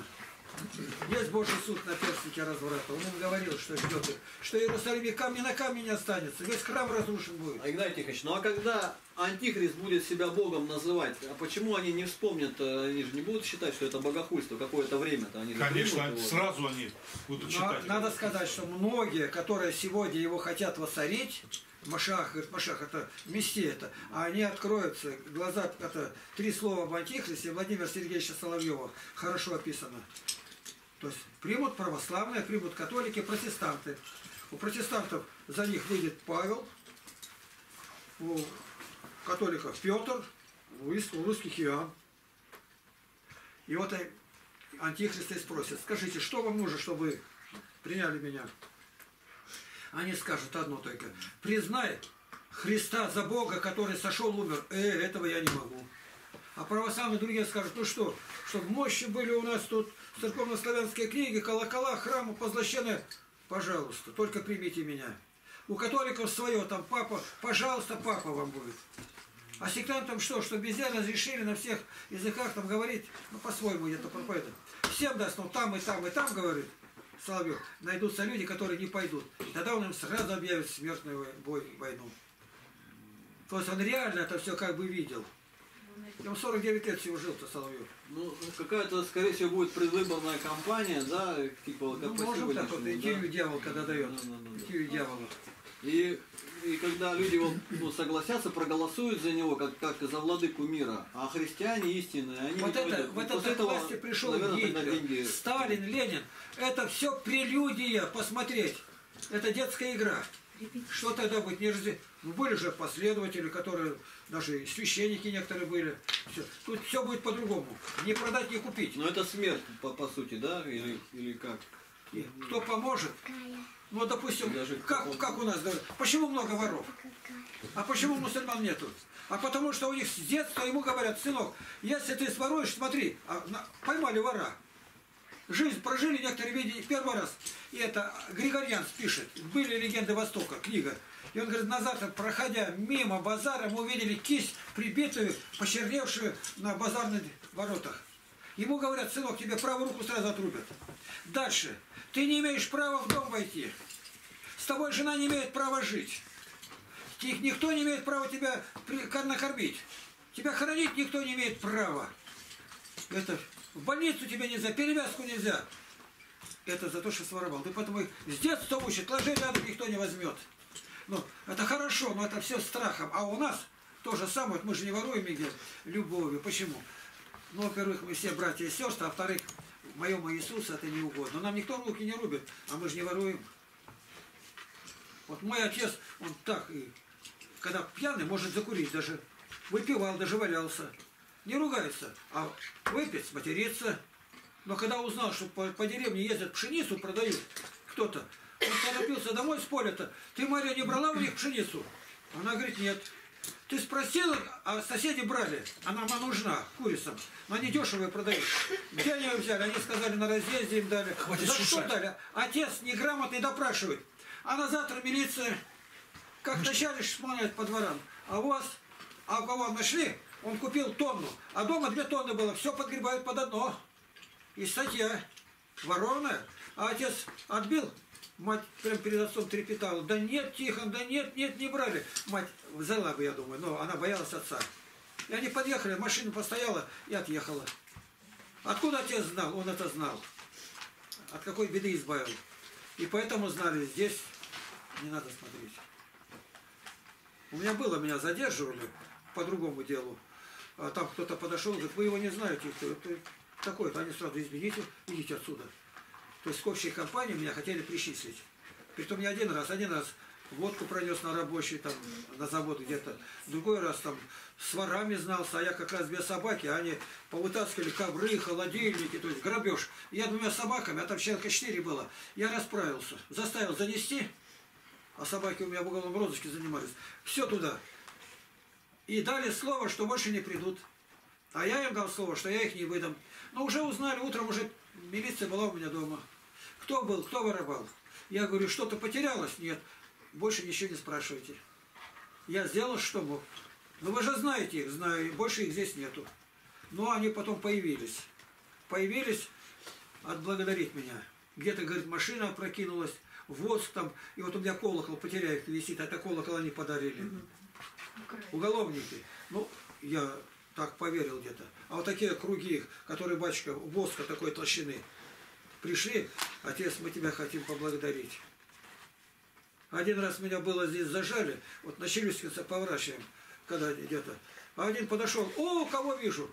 Есть Божий суд на перстнике разврата. Он им говорил, что ждет их. Что в Иерусалиме камни на камне не останется. Весь храм разрушен будет. А, Игнатий Тихонович, ну а когда Антихрист будет себя Богом называть, а почему они не вспомнят, э, они же не будут считать, что это богохульство какое-то время-то? Они Конечно, его. сразу они будут Но читать. надо сказать, что многие, которые сегодня его хотят воцарить, Машах, говорит, Машах, это Мессия это, а они откроются, глаза, это три слова об Антихристе, Владимира Сергеевича Соловьева, хорошо описано. То есть примут православные, примут католики, протестанты. У протестантов за них выйдет Павел, у католиков Петр, у рус- у русских Иоанн. И вот и антихристы спросят, скажите, что вам нужно, чтобы приняли меня? Они скажут одно только, признай Христа за Бога, который сошел, умер. Э, этого я не могу. А православные другие скажут, ну что, чтобы мощи были у нас тут, церковно-славянские книги, колокола, храмы позлощены, пожалуйста, только примите меня. У католиков свое, там папа, пожалуйста, папа вам будет. А сектантам что, что везде разрешили на всех языках там говорить, ну по-своему где-то проповедует. Всем даст, ну там и там и там говорит Соловьев. Найдутся люди, которые не пойдут. Тогда он им сразу объявит смертную бой, войну. То есть он реально это все как бы видел. Ему 49 лет всего жил-то Соловьев. Ну, какая-то, скорее всего, будет предвыборная кампания, да, типа, Ну, можем так вот, интервью да? дьявол когда дает. Да, да, да, да. Интервью дьявола. И, и когда люди вот, ну, согласятся, проголосуют за него, как, как за владыку мира, а христиане истинные, они Вот не это, пойдут. в И это этого, власти пришел наверное, деньги... Сталин, Ленин. Это все прелюдия, посмотреть. Это детская игра. Что тогда будет? Не разде- ну, были же последователи, которые даже священники некоторые были. Всё. Тут все будет по-другому. Не продать, не купить. Но это смерть, по, по сути, да, или, или как? И кто поможет, Ну, допустим, Даже как, как у нас почему много воров? А почему мусульман нету? А потому что у них с детства ему говорят, сынок, если ты своруешь, смотри, а, поймали вора. Жизнь прожили некоторые видели первый раз. И это Григорьянс пишет, были легенды Востока, книга. И он говорит, на завтра, проходя мимо базара, мы увидели кисть, прибитую, почерневшую на базарных воротах. Ему говорят, сынок, тебе правую руку сразу отрубят. Дальше. Ты не имеешь права в дом войти. С тобой жена не имеет права жить. Их никто не имеет права тебя накормить. Тебя хоронить никто не имеет права. Это в больницу тебе нельзя, перевязку нельзя. Это за то, что своровал. Ты поэтому их с детства учат, ложи рядом никто не возьмет. Ну, это хорошо, но это все страхом. А у нас то же самое, мы же не воруем нигде любовью. Почему? Ну, во-первых, мы все братья и сестры, а во-вторых, моему Иисусу это не угодно. Нам никто руки не рубит, а мы же не воруем. Вот мой отец, он так, и, когда пьяный, может закурить даже. Выпивал, даже валялся. Не ругается, а выпить, материться. Но когда узнал, что по, по деревне ездят пшеницу, продают кто-то, он торопился домой с поля-то. Ты, Мария, не брала у них пшеницу? Она говорит, нет. Ты спросила, а соседи брали. Она нам нужна, курицам. Но они дешево продают. Где они ее взяли? Они сказали, на разъезде им дали. Хватит За что шушать. дали? Отец неграмотный допрашивает. А на завтра милиция, как вначале шмонает по дворам. А у вас, а у кого нашли, он купил тонну. А дома две тонны было. Все подгребают под одно. И статья ворованная. А отец отбил, мать прям перед отцом трепетала. Да нет, Тихон, да нет, нет, не брали. Мать взяла бы, я думаю, но она боялась отца. И они подъехали, машина постояла и отъехала. Откуда отец знал? Он это знал. От какой беды избавил. И поэтому знали, здесь не надо смотреть. У меня было, меня задерживали по другому делу. А там кто-то подошел, говорит, вы его не знаете, кто это такой-то. Они сразу, извините, идите отсюда. То есть к общей компании меня хотели причислить. Притом не один раз, один раз водку пронес на рабочий, там, на завод где-то. Другой раз там с ворами знался, а я как раз без собаки, а они повытаскивали ковры, холодильники, то есть грабеж. Я двумя собаками, а там человека четыре было, я расправился. Заставил занести, а собаки у меня в уголовном розыске занимались. Все туда. И дали слово, что больше не придут. А я им дал слово, что я их не выдам. Но уже узнали, утром уже милиция была у меня дома. Кто был, кто воровал? Я говорю, что-то потерялось? Нет. Больше ничего не спрашивайте. Я сделал, что мог. Но вы же знаете их, знаю, больше их здесь нету. Но они потом появились. Появились отблагодарить меня. Где-то, говорит, машина опрокинулась, воск там, и вот у меня колокол потеряет висит, а это колокол они подарили. Уголовники. Ну, я так поверил где-то. А вот такие круги, которые батюшка, воска такой толщины, пришли, отец, мы тебя хотим поблагодарить. Один раз меня было здесь зажали, вот на Челюскинца поворачиваем, когда где-то. А один подошел, о, кого вижу.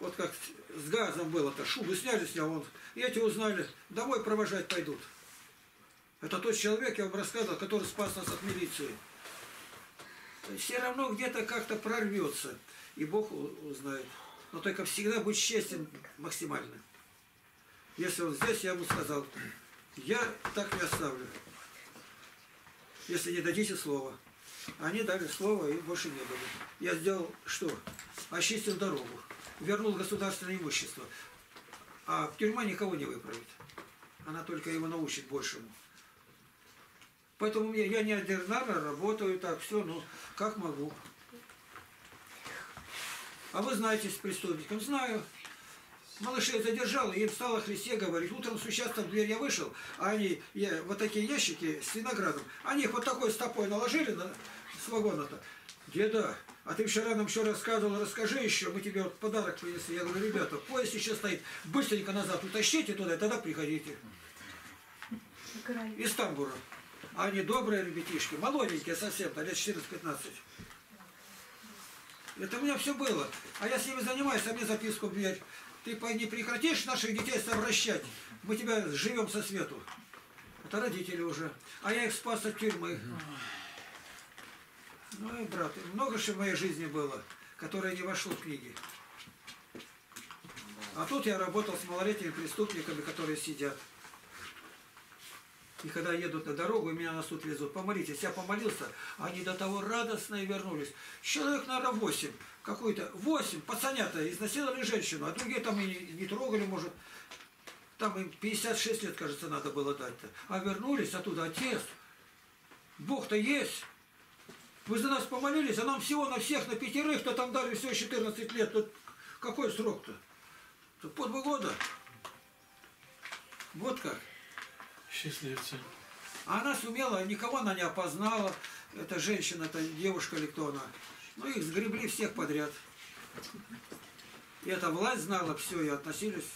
Вот как с газом было-то, шубы сняли с него, он, и эти узнали, домой провожать пойдут. Это тот человек, я вам рассказывал, который спас нас от милиции. Все равно где-то как-то прорвется, и Бог узнает. Но только всегда будь честен максимально. Если он здесь, я ему сказал, я так не оставлю. Если не дадите слова. Они дали слово и больше не дали. Я сделал что? Очистил дорогу. Вернул государственное имущество. А тюрьма никого не выправит. Она только его научит большему. Поэтому я не ординарно работаю так, все, ну, как могу. А вы знаете с преступником? Знаю. Малышей задержал, и им стало Христе говорить. Утром с участка в дверь я вышел, а они, я, вот такие ящики с виноградом, они их вот такой стопой наложили на, с вагона-то. Деда, а ты вчера нам еще рассказывал, расскажи еще, мы тебе вот подарок принесли. Я говорю, ребята, поезд еще стоит, быстренько назад утащите туда, и тогда приходите. Из тамбура. А они добрые ребятишки, молоденькие совсем, лет 14-15. Это у меня все было. А я с ними занимаюсь, а мне записку в дверь. Ты не прекратишь наших детей совращать, мы тебя живем со свету. Это родители уже. А я их спас от тюрьмы. Ну и брат, много что в моей жизни было, которое не вошло в книги. А тут я работал с малолетними преступниками, которые сидят. И когда едут на дорогу, меня на суд везут, помолитесь. Я помолился, они до того радостно и вернулись. Человек, наверное, восемь. Какой-то восемь пацанята изнасиловали женщину, а другие там и не, не трогали, может. Там им 56 лет, кажется, надо было дать-то. А вернулись оттуда, отец, Бог-то есть. Вы за нас помолились, а нам всего на всех, на пятерых, кто там дали всего 14 лет. Тут какой срок-то? Тут по два года. Вот как. Счастливцы. Она сумела, никого она не опознала. Это женщина, это девушка или кто она. Ну, их сгребли всех подряд. И эта власть знала все, и относились.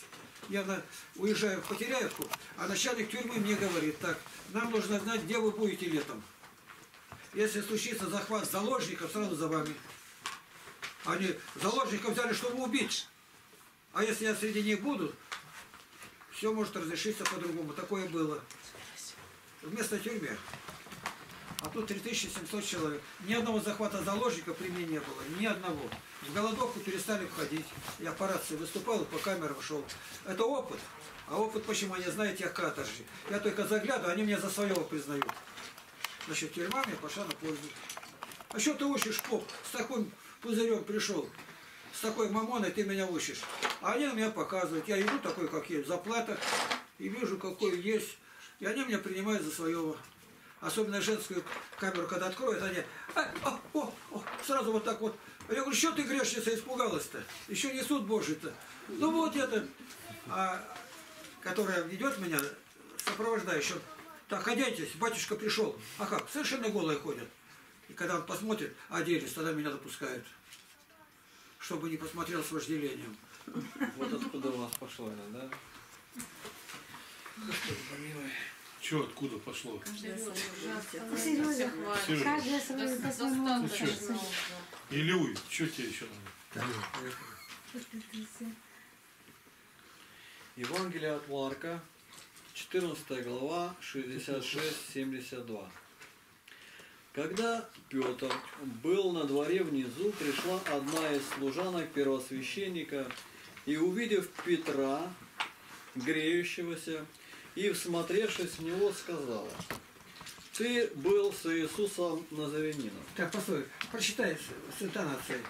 Я на, уезжаю в Потеряевку, а начальник тюрьмы мне говорит, так, нам нужно знать, где вы будете летом. Если случится захват заложников, сразу за вами. Они заложников взяли, чтобы убить. А если я среди них буду, все может разрешиться по-другому. Такое было. Вместо тюрьмы. А тут 3700 человек. Ни одного захвата заложников при мне не было. Ни одного. В голодовку перестали входить. Я по рации выступал по камерам шел. Это опыт. А опыт почему? Они знают тех каторжи. Я только заглядываю, они меня за своего признают. Значит, тюрьма мне пошла на пользу. А что ты учишь, поп? С таким пузырем пришел. Такой мамоной ты меня учишь. А они на меня показывают. Я иду такой, как есть, в заплатах. И вижу, какой есть. И они меня принимают за своего. Особенно женскую камеру, когда откроют, они а, о, о, о, сразу вот так вот. Я говорю, что ты грешница испугалась-то? Еще не суд Божий-то. Ну вот это, а, которая ведет меня, сопровождающим. Так, оденьтесь, батюшка пришел. А как? Совершенно голые ходят. И когда он посмотрит, оделись, тогда меня допускают. Чтобы не посмотрел с вожделением. Вот откуда у вас пошло это, да? Че, откуда пошло? Сережа, каждая свою. Илюй, что тебе еще надо? Евангелие от Марка, 14 глава, 66-72. Когда Петр был на дворе внизу, пришла одна из служанок первосвященника и, увидев Петра, греющегося, и, всмотревшись в него, сказала, «Ты был с Иисусом Назарянином». Так, постой, прочитай с, интонацией.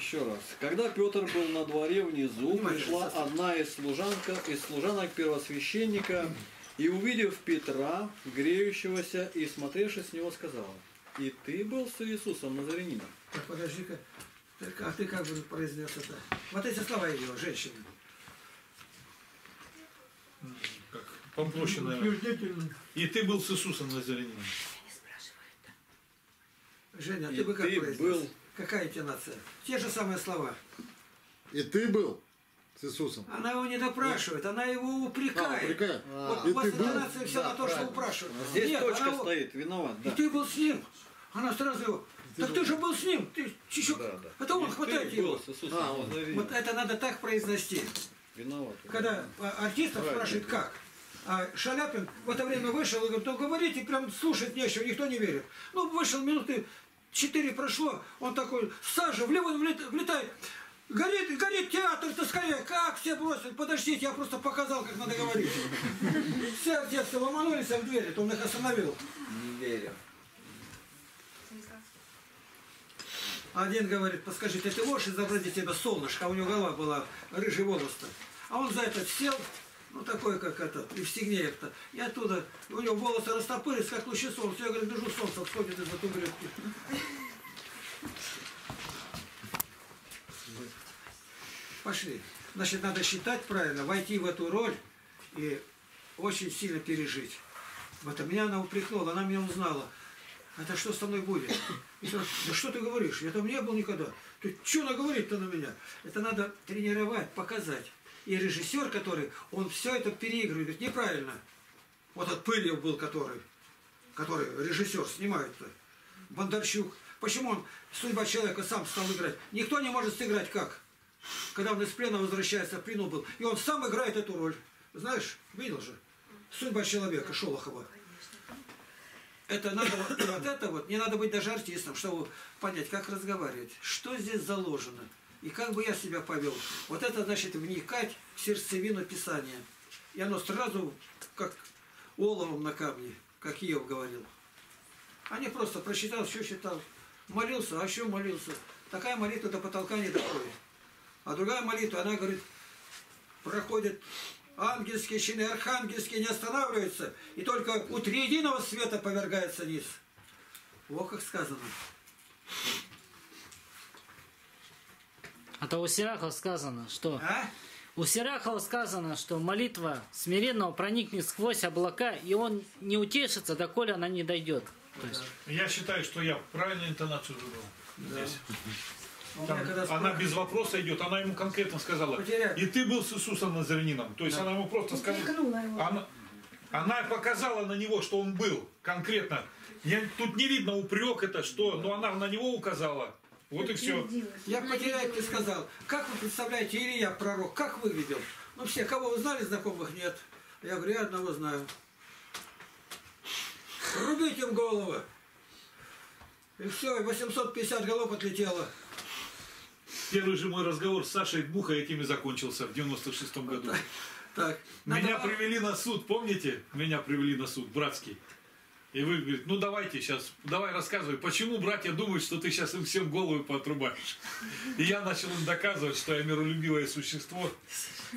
Еще раз. Когда Петр был на дворе внизу, пришла одна из служанка, из служанок первосвященника, и, увидев Петра, греющегося, и смотревшись с него, сказала, «И ты был с Иисусом Назарянином?» Так, подожди-ка. Так, а ты как бы произнес это? Вот эти слова ее, женщины. Как попроще, наверное. И ты был с Иисусом Назарянином. Женя, а И ты бы как ты произнес? был- Какая интонация? Те же самые слова. И ты был с Иисусом. Она его не допрашивает, она его упрекает. А, упрекает. Вот И у вас был? интонация все Да, на то, что правильно. упрашивает. Здесь Нет, точка она его- стоит, виноват, И да. ты был с ним. Она сразу его. Так ты же был с ним. Ты чуть Да, да. Это он И хватает его. был с Иисусом А, он. Назарянином. Вот это надо так произнести. Виноват. Когда а, артистов Правильно. спрашивают, как? А Шаляпин в это время вышел и говорит, ну говорите, прям слушать нечего, никто не верит. Ну, вышел минуты четыре прошло, он такой, в саже, влево влет- влетает. Горит, горит театр-то скорее, как все бросили, подождите, я просто показал, как надо говорить. Все артисты ломанулись в двери, то он их остановил. Не верю. Один говорит, подскажите, ты можешь изобразить себя солнышко, а у него голова была рыжий волос-то. А он за этот сел, ну такой, как этот, и в стегнеев-то. И оттуда, у него волосы растопырились, как лучи солнца. Я говорю, держу солнце, всходит из-за тубритки. Пошли. Значит, надо считать правильно, войти в эту роль и очень сильно пережить. Вот а меня она упрекнула, она меня узнала. Это что со мной будет? Да что ты говоришь? Я там не был никогда. Ты что наговорить-то на меня? Это надо тренировать, показать. И режиссер, который, он все это переигрывает. Говорит, неправильно. Вот этот Пыльев был, который, который режиссер снимает-то. Бондарчук. Почему он судьба человека сам стал играть? Никто не может сыграть как? Когда он из плена возвращается, в плену был. И он сам играет эту роль. Знаешь, видел же? Судьба человека, Шолохова. Это надо, вот, это вот, не надо быть даже артистом, чтобы понять, как разговаривать, что здесь заложено, и как бы я себя повел. Вот это значит вникать в сердцевину Писания. И оно сразу, как оловом на камне, как Иов говорил. Они просто прочитал, что считал. Молился, а что молился? Такая молитва до потолка не доходит. А другая молитва, она говорит, проходит ангельские чины, архангельские не останавливаются, и только у триединого света повергается низ. Вот как сказано. А то у Сирахова сказано, что... А? У Сирахова сказано, что молитва смиренного проникнет сквозь облака, и он не утешится, доколе она не дойдет. То есть, Я считаю, что я правильную интонацию выбрал. Здесь. Там когда она без вопроса идет, она ему конкретно сказала. Потерял. И ты был с Иисусом Назаренином. То есть она ему просто сказала. Она, она показала на него, что он был конкретно. Я, тут не видно упрек это, что, но она на него указала. Вот и все. Я потеряет, ты сказал, как вы представляете, Илья пророк, как выглядел? Ну все, кого вы знали, знакомых нет. Я говорю, я одного знаю. Рубите им головы. И все, и 850 голов отлетело. Первый же мой разговор с Сашей Бухой этим и закончился в 96 году. Так, Меня надо- привели на суд, помните? Меня привели на суд, братский. И вы говорите, ну давайте сейчас, давай рассказывай, почему братья думают, что ты сейчас им всем голову поотрубаешь? И я начал им доказывать, что я миролюбивое существо.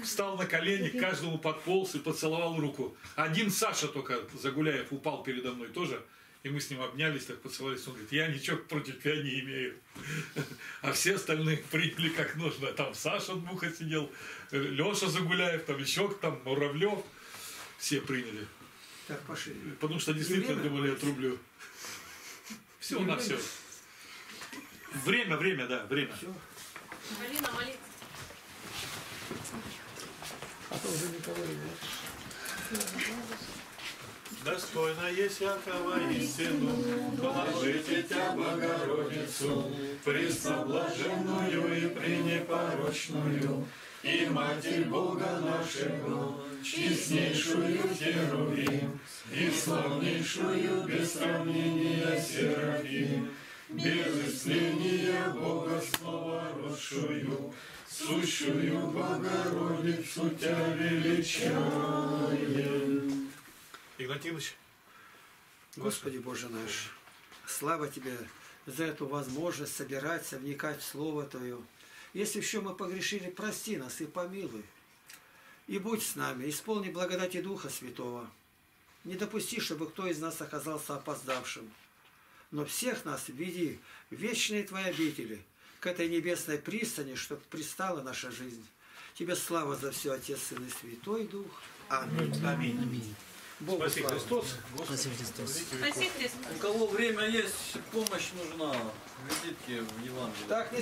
Встал на колени, к каждому подполз и поцеловал руку. Один Саша только, Загуляев, упал передо мной тоже. И мы с ним обнялись, так поцеловались. Он говорит, я ничего против тебя не имею. А все остальные приняли как нужно. Там Саша Дмуха сидел, Леша Загуляев, там еще там Муравлев. Все приняли. Так, пошли. Потому что действительно время? думали, отрублю. Все на все. Время, время, да, время. Все. Галина, молитва. А то уже никого нет. Достойно есть всякого истину, положите тебя, Богородицу, пресноблаженную и пренепорочную, и Матерь Бога нашего, честнейшую Херувим, и славнейшую без сравнения Серафим, без исцеления Бога снова родшую, сущую Богородицу тебя величаем. Игнатьевич, Господи Боже наш, слава Тебе за эту возможность собираться, вникать в Слово Твое. Если еще мы погрешили, прости нас и помилуй. И будь с нами, исполни благодати Духа Святого. Не допусти, чтобы кто из нас оказался опоздавшим. Но всех нас веди в вечные Твои обители, к этой небесной пристани, чтобы пристала наша жизнь. Тебе слава за все, Отец, Сын и Святой Дух. Аминь. аминь. Богу Спаси слава. Христос. спасибо, Христос. Спаси Христос. У кого время есть, помощь нужна, видите в Евангелии. Так, не